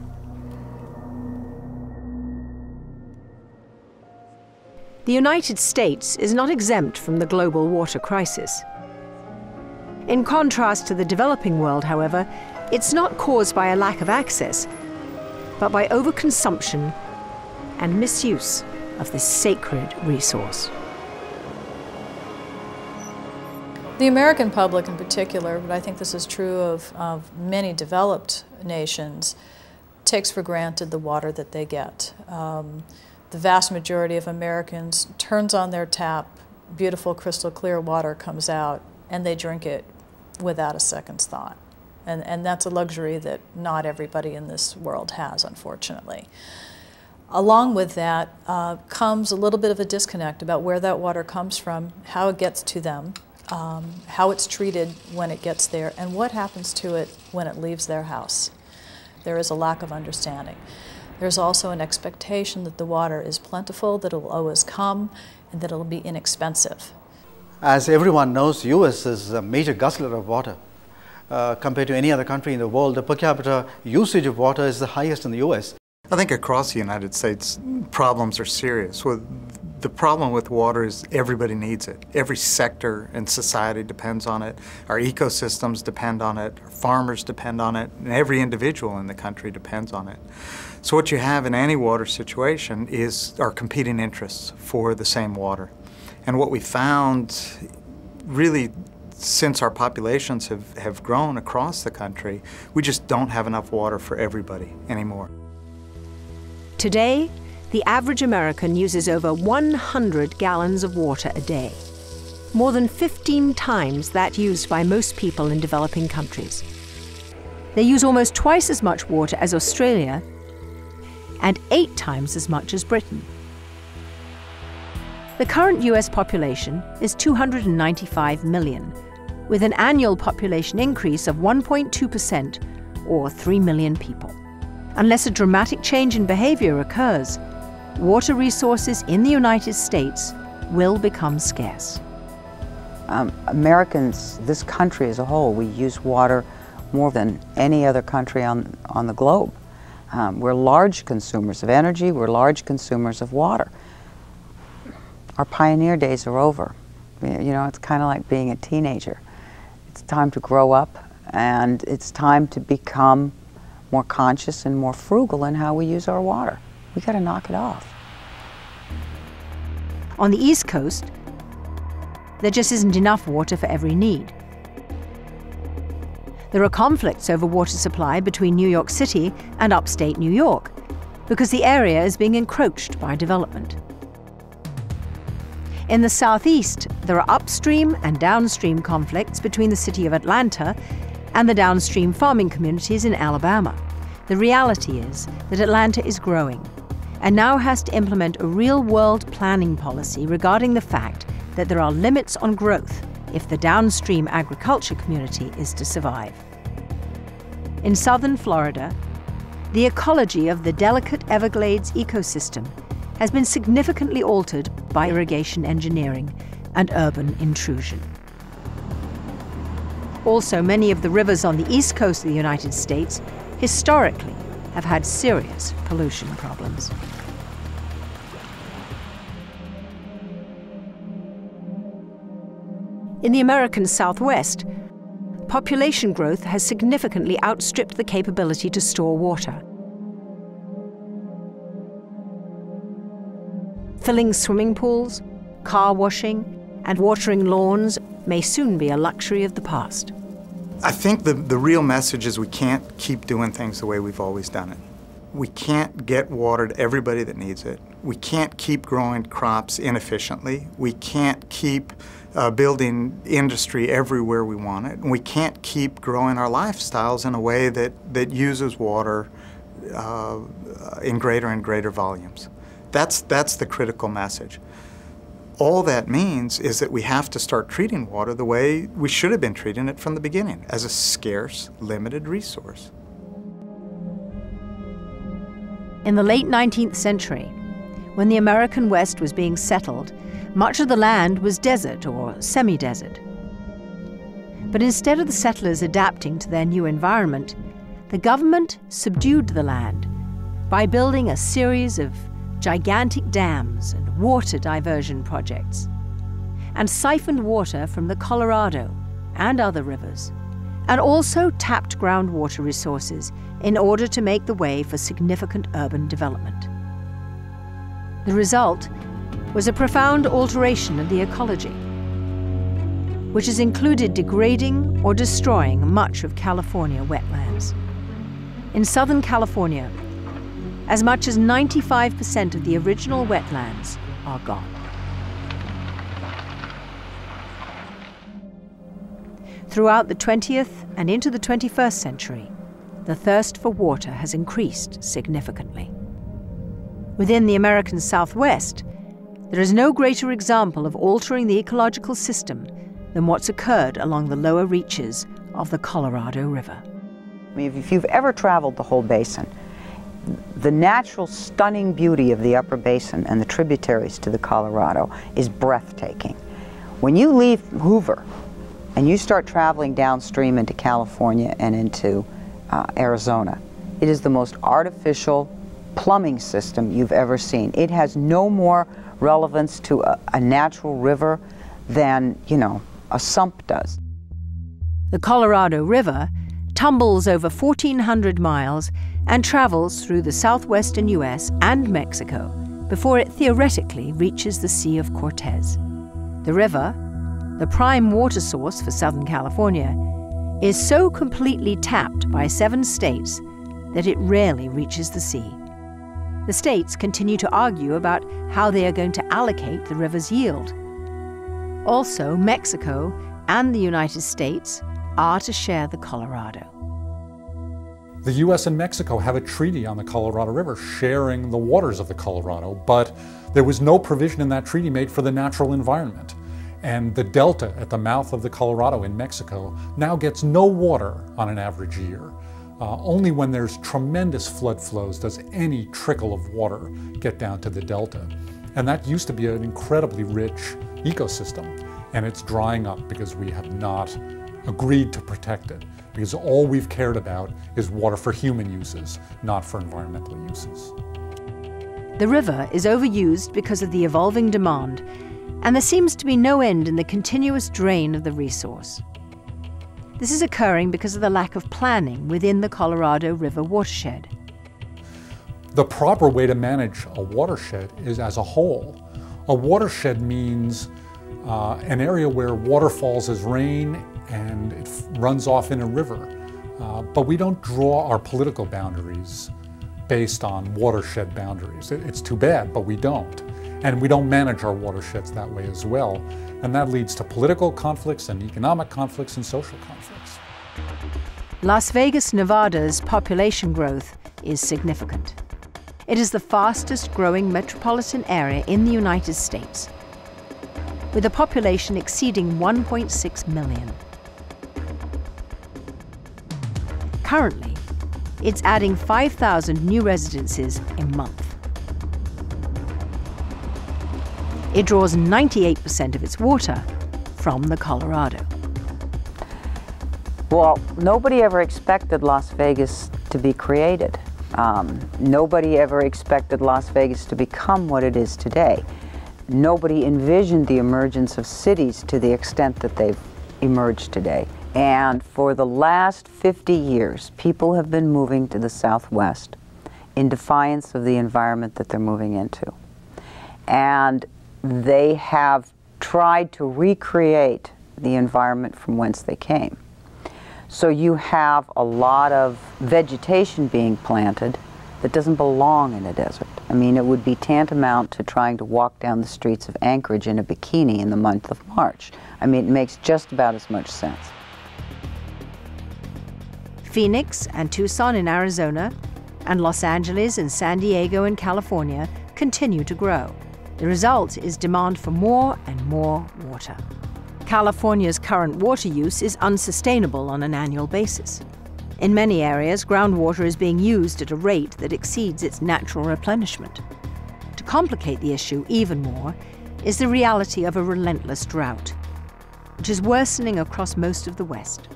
The United States is not exempt from the global water crisis. In contrast to the developing world, however, it's not caused by a lack of access, but by overconsumption and misuse of this sacred resource. The American public in particular, but I think this is true of, of many developed nations, takes for granted the water that they get. Um, the vast majority of Americans turns on their tap, beautiful crystal clear water comes out, and they drink it without a second's thought. And, and that's a luxury that not everybody in this world has, unfortunately. Along with that uh, comes a little bit of a disconnect about where that water comes from, how it gets to them, um, how it's treated when it gets there, and what happens to it when it leaves their house. There is a lack of understanding. There's also an expectation that the water is plentiful, that it will always come, and that it will be inexpensive. As everyone knows, the U.S. is a major guzzler of water. Uh, compared to any other country in the world, the per capita usage of water is the highest in the U.S. I think across the United States, problems are serious. With the problem with water is everybody needs it. Every sector in society depends on it. Our ecosystems depend on it. Our farmers depend on it. And every individual in the country depends on it. So what you have in any water situation is our competing interests for the same water. And what we found really since our populations have, have grown across the country, we just don't have enough water for everybody anymore. Today, the average American uses over 100 gallons of water a day, more than 15 times that used by most people in developing countries. They use almost twice as much water as Australia and eight times as much as Britain. The current US population is 295 million, with an annual population increase of 1.2% or 3 million people. Unless a dramatic change in behavior occurs, water resources in the United States will become scarce. Um, Americans, this country as a whole, we use water more than any other country on, on the globe. Um, we're large consumers of energy, we're large consumers of water. Our pioneer days are over. You know, it's kind of like being a teenager. It's time to grow up and it's time to become more conscious and more frugal in how we use our water. We got to knock it off. On the East Coast, there just isn't enough water for every need. There are conflicts over water supply between New York City and upstate New York because the area is being encroached by development. In the southeast, there are upstream and downstream conflicts between the city of Atlanta and the downstream farming communities in Alabama. The reality is that Atlanta is growing and now has to implement a real world planning policy regarding the fact that there are limits on growth if the downstream agriculture community is to survive. In southern Florida, the ecology of the delicate Everglades ecosystem has been significantly altered by irrigation engineering and urban intrusion. Also, many of the rivers on the east coast of the United States historically have had serious pollution problems. In the American Southwest, population growth has significantly outstripped the capability to store water. Filling swimming pools, car washing, and watering lawns may soon be a luxury of the past. I think the, the real message is we can't keep doing things the way we've always done it. We can't get water to everybody that needs it. We can't keep growing crops inefficiently. We can't keep uh, building industry everywhere we want it. And we can't keep growing our lifestyles in a way that, that uses water uh, in greater and greater volumes. That's, that's the critical message all that means is that we have to start treating water the way we should have been treating it from the beginning, as a scarce, limited resource. In the late 19th century, when the American West was being settled, much of the land was desert or semi desert. But instead of the settlers adapting to their new environment, the government subdued the land by building a series of gigantic dams and water diversion projects, and siphoned water from the Colorado and other rivers, and also tapped groundwater resources in order to make the way for significant urban development. The result was a profound alteration of the ecology, which has included degrading or destroying much of California wetlands. In Southern California, as much as 95% of the original wetlands are gone. Throughout the 20th and into the 21st century, the thirst for water has increased significantly. Within the American Southwest, there is no greater example of altering the ecological system than what's occurred along the lower reaches of the Colorado River. I mean, if you've ever traveled the whole basin, the natural stunning beauty of the upper basin and the tributaries to the Colorado is breathtaking. When you leave Hoover and you start traveling downstream into California and into uh, Arizona, it is the most artificial plumbing system you've ever seen. It has no more relevance to a, a natural river than, you know, a sump does. The Colorado River tumbles over 1,400 miles and travels through the southwestern US and Mexico before it theoretically reaches the Sea of Cortez. The river, the prime water source for Southern California, is so completely tapped by seven states that it rarely reaches the sea. The states continue to argue about how they are going to allocate the river's yield. Also, Mexico and the United States are to share the Colorado. The US and Mexico have a treaty on the Colorado River sharing the waters of the Colorado, but there was no provision in that treaty made for the natural environment. And the delta at the mouth of the Colorado in Mexico now gets no water on an average year. Uh, only when there's tremendous flood flows does any trickle of water get down to the delta. And that used to be an incredibly rich ecosystem, and it's drying up because we have not agreed to protect it because all we've cared about is water for human uses, not for environmental uses. The river is overused because of the evolving demand, and there seems to be no end in the continuous drain of the resource. This is occurring because of the lack of planning within the Colorado River watershed. The proper way to manage a watershed is as a whole. A watershed means uh, an area where water falls as rain and it runs off in a river. Uh, but we don't draw our political boundaries based on watershed boundaries. It, it's too bad, but we don't. And we don't manage our watersheds that way as well. And that leads to political conflicts and economic conflicts and social conflicts. Las Vegas, Nevada's population growth is significant. It is the fastest growing metropolitan area in the United States, with a population exceeding 1.6 million. Currently, it's adding 5,000 new residences a month. It draws 98% of its water from the Colorado. Well, nobody ever expected Las Vegas to be created. Um, nobody ever expected Las Vegas to become what it is today. Nobody envisioned the emergence of cities to the extent that they've emerged today. And for the last 50 years, people have been moving to the Southwest in defiance of the environment that they're moving into. and they have tried to recreate the environment from whence they came. So you have a lot of vegetation being planted that doesn't belong in a desert. I mean, it would be tantamount to trying to walk down the streets of Anchorage in a bikini in the month of March. I mean, it makes just about as much sense. Phoenix and Tucson in Arizona, and Los Angeles and San Diego in California continue to grow. The result is demand for more and more water. California's current water use is unsustainable on an annual basis. In many areas, groundwater is being used at a rate that exceeds its natural replenishment. To complicate the issue even more is the reality of a relentless drought, which is worsening across most of the West.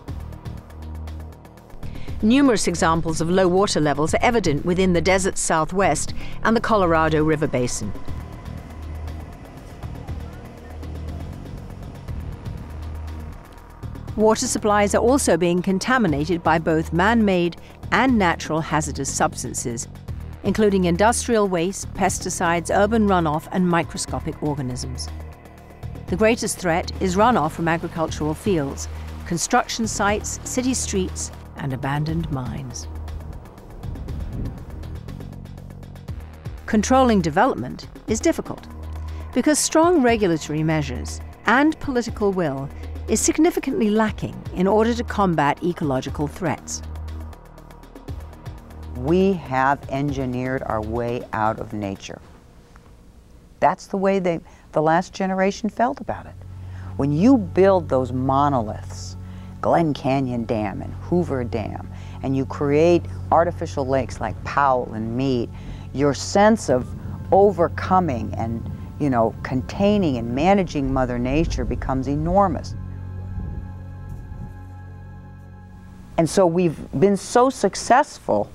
Numerous examples of low water levels are evident within the desert's southwest and the Colorado River Basin. Water supplies are also being contaminated by both man-made and natural hazardous substances, including industrial waste, pesticides, urban runoff, and microscopic organisms. The greatest threat is runoff from agricultural fields, construction sites, city streets, and abandoned mines. Controlling development is difficult because strong regulatory measures and political will is significantly lacking in order to combat ecological threats. We have engineered our way out of nature. That's the way they, the last generation felt about it. When you build those monoliths, Glen Canyon Dam and Hoover Dam, and you create artificial lakes like Powell and Mead, your sense of overcoming and you know, containing and managing Mother Nature becomes enormous. And so we've been so successful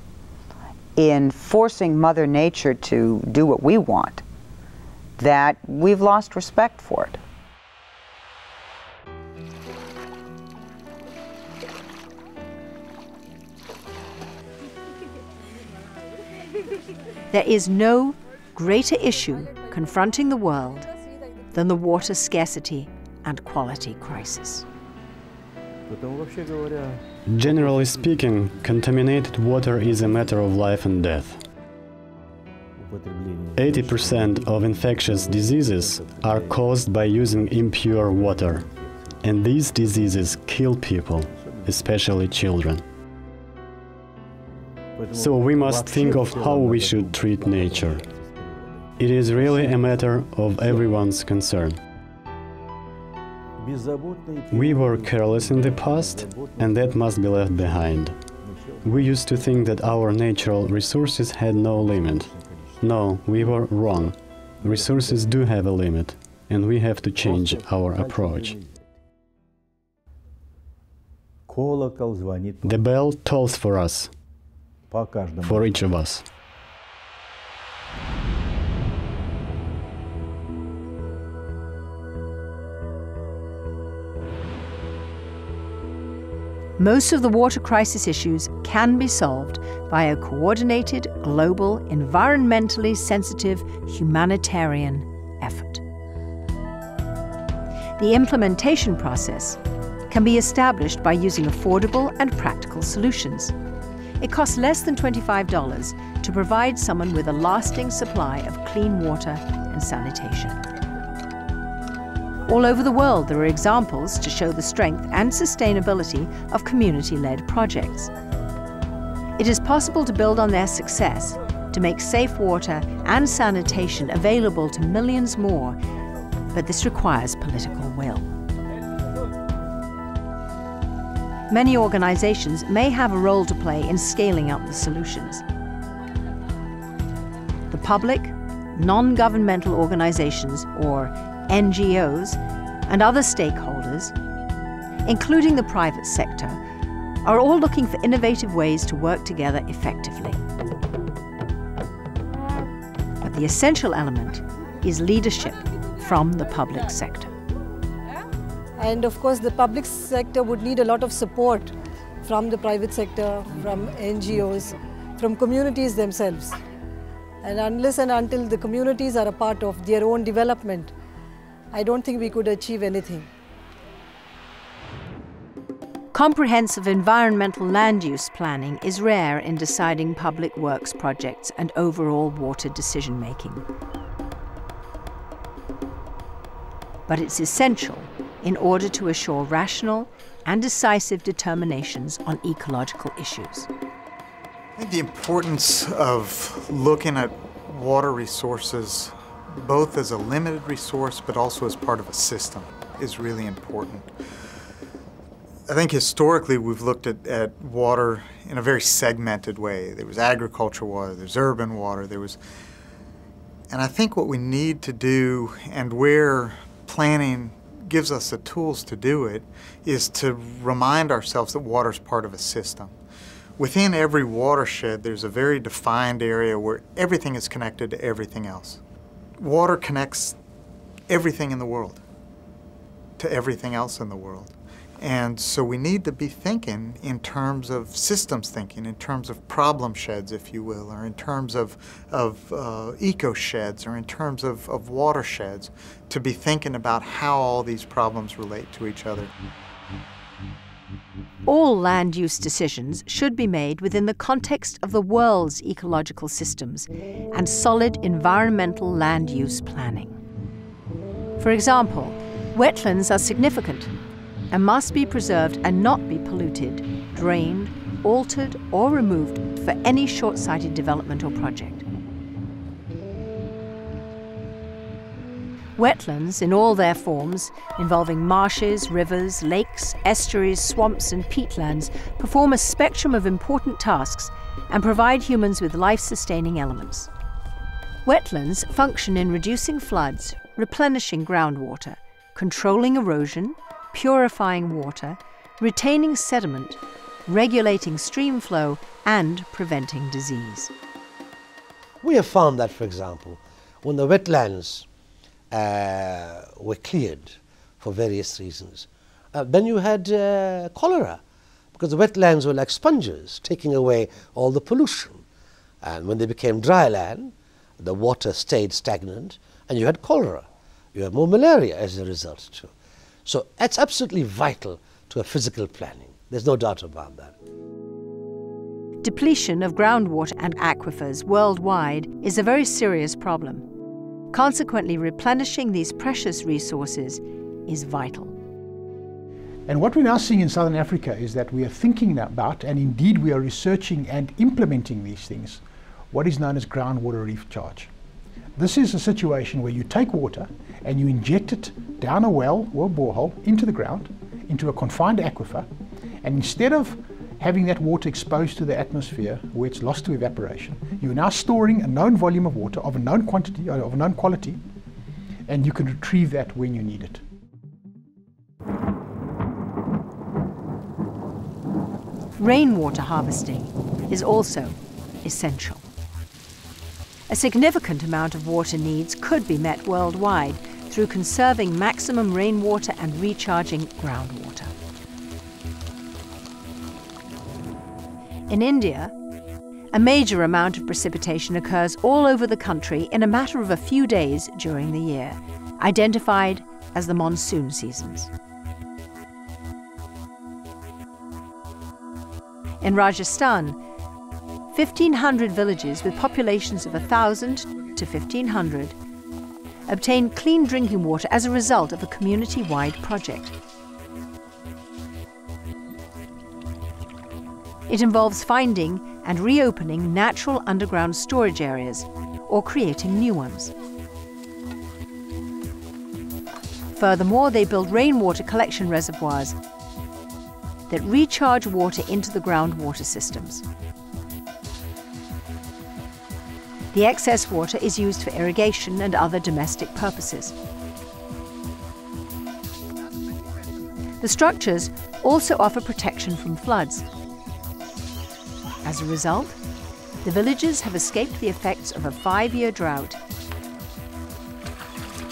in forcing Mother Nature to do what we want that we've lost respect for it. There is no greater issue confronting the world than the water scarcity and quality crisis. Generally speaking, contaminated water is a matter of life and death. 80% of infectious diseases are caused by using impure water, and these diseases kill people, especially children. So we must think of how we should treat nature. It is really a matter of everyone's concern. We were careless in the past, and that must be left behind. We used to think that our natural resources had no limit. No, we were wrong. Resources do have a limit, and we have to change our approach. The bell tolls for us, for each of us. Most of the water crisis issues can be solved by a coordinated, global, environmentally sensitive humanitarian effort. The implementation process can be established by using affordable and practical solutions. It costs less than $25 to provide someone with a lasting supply of clean water and sanitation. All over the world, there are examples to show the strength and sustainability of community-led projects. It is possible to build on their success to make safe water and sanitation available to millions more, but this requires political will. Many organizations may have a role to play in scaling up the solutions. The public, non-governmental organizations, or NGOs, and other stakeholders, including the private sector, are all looking for innovative ways to work together effectively. But the essential element is leadership from the public sector. And of course, the public sector would need a lot of support from the private sector, from NGOs, from communities themselves. And unless and until the communities are a part of their own development, I don't think we could achieve anything. Comprehensive environmental land use planning is rare in deciding public works projects and overall water decision making. But it's essential in order to assure rational and decisive determinations on ecological issues. I think the importance of looking at water resources both as a limited resource but also as part of a system is really important. I think historically we've looked at, at water in a very segmented way. There was agricultural water, there's urban water, there was and I think what we need to do and where planning gives us the tools to do it is to remind ourselves that water is part of a system. Within every watershed, there's a very defined area where everything is connected to everything else. Water connects everything in the world to everything else in the world. And so we need to be thinking in terms of systems thinking, in terms of problem sheds, if you will, or in terms of, of uh, eco sheds, or in terms of, of watersheds, to be thinking about how all these problems relate to each other. All land use decisions should be made within the context of the world's ecological systems and solid environmental land use planning. For example, wetlands are significant and must be preserved and not be polluted, drained, altered, or removed for any short sighted development or project. Wetlands, in all their forms, involving marshes, rivers, lakes, estuaries, swamps, and peatlands, perform a spectrum of important tasks and provide humans with life sustaining elements. Wetlands function in reducing floods, replenishing groundwater, controlling erosion, purifying water, retaining sediment, regulating stream flow, and preventing disease. We have found that, for example, when the wetlands uh, were cleared for various reasons, uh, then you had uh, cholera because the wetlands were like sponges taking away all the pollution. And when they became dry land, the water stayed stagnant and you had cholera. You have more malaria as a result too. So that's absolutely vital to a physical planning. There's no doubt about that. Depletion of groundwater and aquifers worldwide is a very serious problem. Consequently, replenishing these precious resources is vital. And what we're now seeing in Southern Africa is that we are thinking about, and indeed we are researching and implementing these things, what is known as groundwater recharge. This is a situation where you take water and you inject it down a well or borehole into the ground, into a confined aquifer, and instead of having that water exposed to the atmosphere where it's lost to evaporation, you're now storing a known volume of water of a known quantity, uh, of a known quality, and you can retrieve that when you need it. Rainwater harvesting is also essential. A significant amount of water needs could be met worldwide through conserving maximum rainwater and recharging groundwater. In India, a major amount of precipitation occurs all over the country in a matter of a few days during the year, identified as the monsoon seasons. In Rajasthan, 1,500 villages with populations of 1,000 to 1,500 obtain clean drinking water as a result of a community-wide project. It involves finding and reopening natural underground storage areas or creating new ones. Furthermore, they build rainwater collection reservoirs that recharge water into the groundwater systems. The excess water is used for irrigation and other domestic purposes. The structures also offer protection from floods. As a result, the villagers have escaped the effects of a five-year drought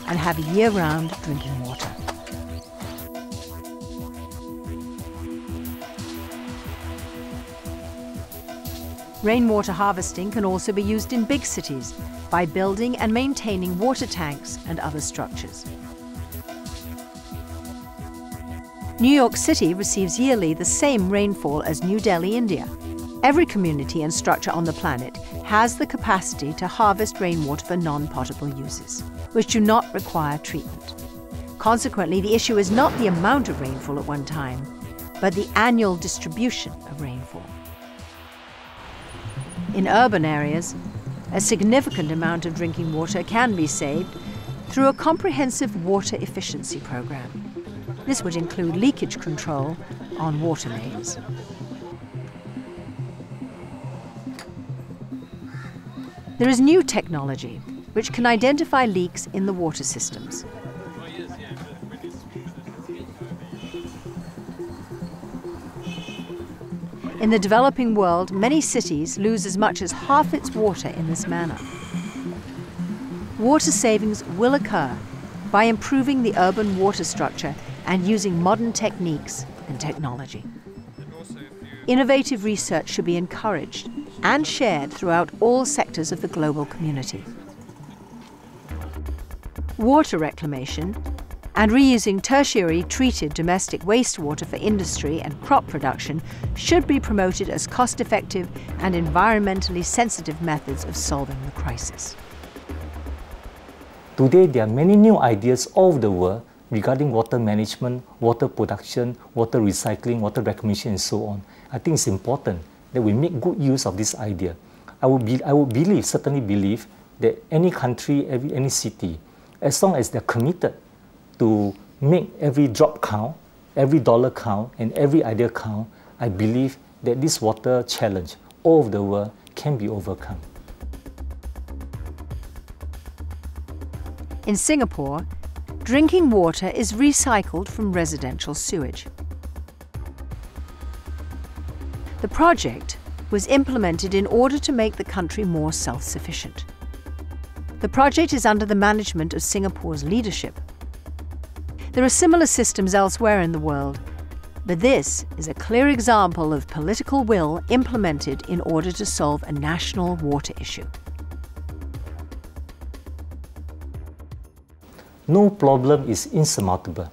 and have year-round drinking water. Rainwater harvesting can also be used in big cities by building and maintaining water tanks and other structures. New York City receives yearly the same rainfall as New Delhi, India. Every community and structure on the planet has the capacity to harvest rainwater for non-potable uses, which do not require treatment. Consequently, the issue is not the amount of rainfall at one time, but the annual distribution of rainfall. In urban areas, a significant amount of drinking water can be saved through a comprehensive water efficiency program. This would include leakage control on water mains. There is new technology which can identify leaks in the water systems. In the developing world, many cities lose as much as half its water in this manner. Water savings will occur by improving the urban water structure and using modern techniques and technology. Innovative research should be encouraged and shared throughout all sectors of the global community. Water reclamation and reusing tertiary treated domestic wastewater for industry and crop production should be promoted as cost-effective and environmentally sensitive methods of solving the crisis. Today, there are many new ideas all over the world regarding water management, water production, water recycling, water reclamation, and so on. I think it's important that we make good use of this idea. I would, be, I would believe, certainly believe, that any country, every, any city, as long as they're committed to make every drop count, every dollar count, and every idea count, I believe that this water challenge all over the world can be overcome. In Singapore, drinking water is recycled from residential sewage. The project was implemented in order to make the country more self-sufficient. The project is under the management of Singapore's leadership. There are similar systems elsewhere in the world, but this is a clear example of political will implemented in order to solve a national water issue. No problem is insurmountable.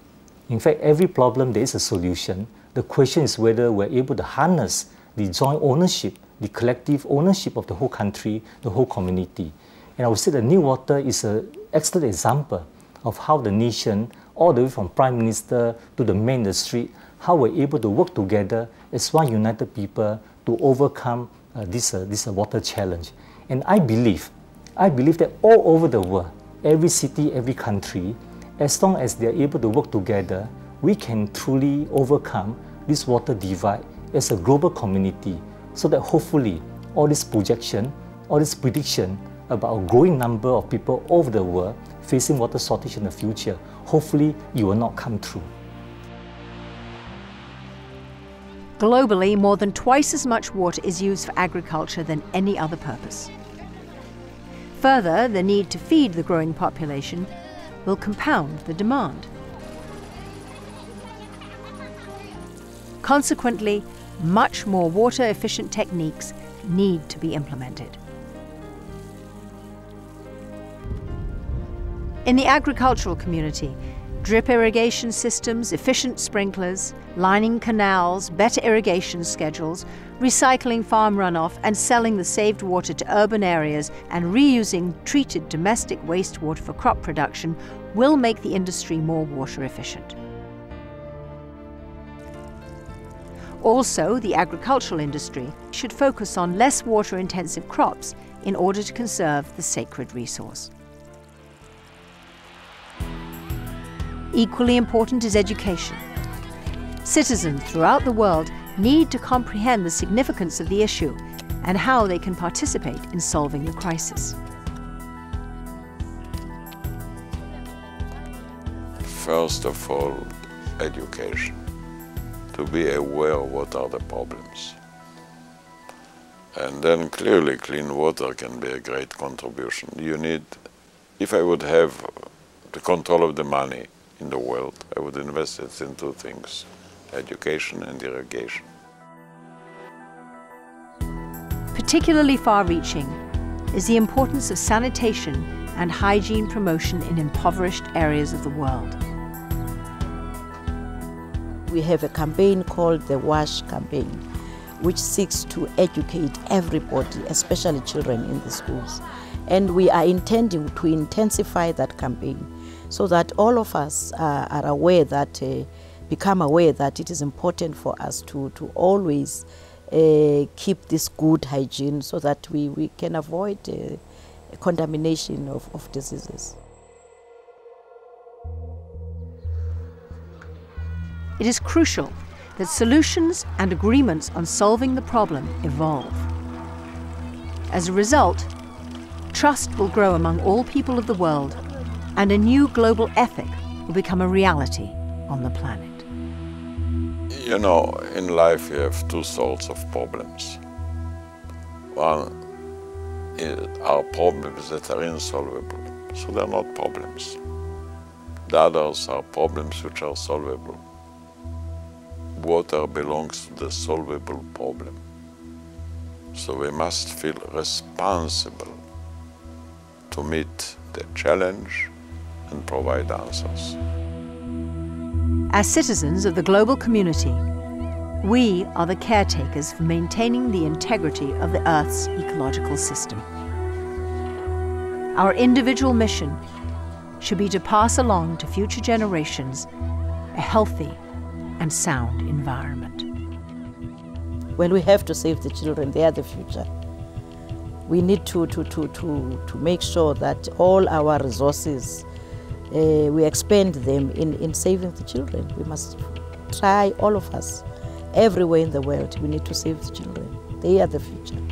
In fact, every problem there is a solution. The question is whether we're able to harness the joint ownership, the collective ownership of the whole country, the whole community. And I would say that Newater is an excellent example of how the nation, all the way from prime minister to the main industry, how we're able to work together as one united people to overcome uh, this, uh, this uh, water challenge. And I believe, I believe that all over the world, every city, every country, as long as they're able to work together, we can truly overcome this water divide as a global community so that hopefully all this projection, all this prediction about a growing number of people over the world facing water shortage in the future, hopefully it will not come true. Globally, more than twice as much water is used for agriculture than any other purpose. Further, the need to feed the growing population will compound the demand. Consequently, much more water-efficient techniques need to be implemented. In the agricultural community, drip irrigation systems, efficient sprinklers, lining canals, better irrigation schedules, recycling farm runoff and selling the saved water to urban areas and reusing treated domestic wastewater for crop production will make the industry more water efficient. Also, the agricultural industry should focus on less water intensive crops in order to conserve the sacred resource. Equally important is education. Citizens throughout the world need to comprehend the significance of the issue and how they can participate in solving the crisis. First of all, education. To be aware of what are the problems. And then clearly clean water can be a great contribution. You need, if I would have the control of the money, in the world. I would invest it in two things, education and irrigation. Particularly far-reaching is the importance of sanitation and hygiene promotion in impoverished areas of the world. We have a campaign called the WASH campaign, which seeks to educate everybody, especially children in the schools. And we are intending to intensify that campaign so that all of us uh, are aware that, uh, become aware that it is important for us to, to always uh, keep this good hygiene so that we, we can avoid uh, contamination of, of diseases. It is crucial that solutions and agreements on solving the problem evolve. As a result, trust will grow among all people of the world and a new global ethic will become a reality on the planet. You know, in life you have two sorts of problems. One are problems that are insolvable, so they're not problems. The others are problems which are solvable. Water belongs to the solvable problem. So we must feel responsible to meet the challenge and provide answers. As citizens of the global community, we are the caretakers for maintaining the integrity of the Earth's ecological system. Our individual mission should be to pass along to future generations a healthy and sound environment. When we have to save the children, they are the future. We need to, to, to, to, to make sure that all our resources uh, we expend them in, in saving the children. We must try, all of us, everywhere in the world, we need to save the children. They are the future.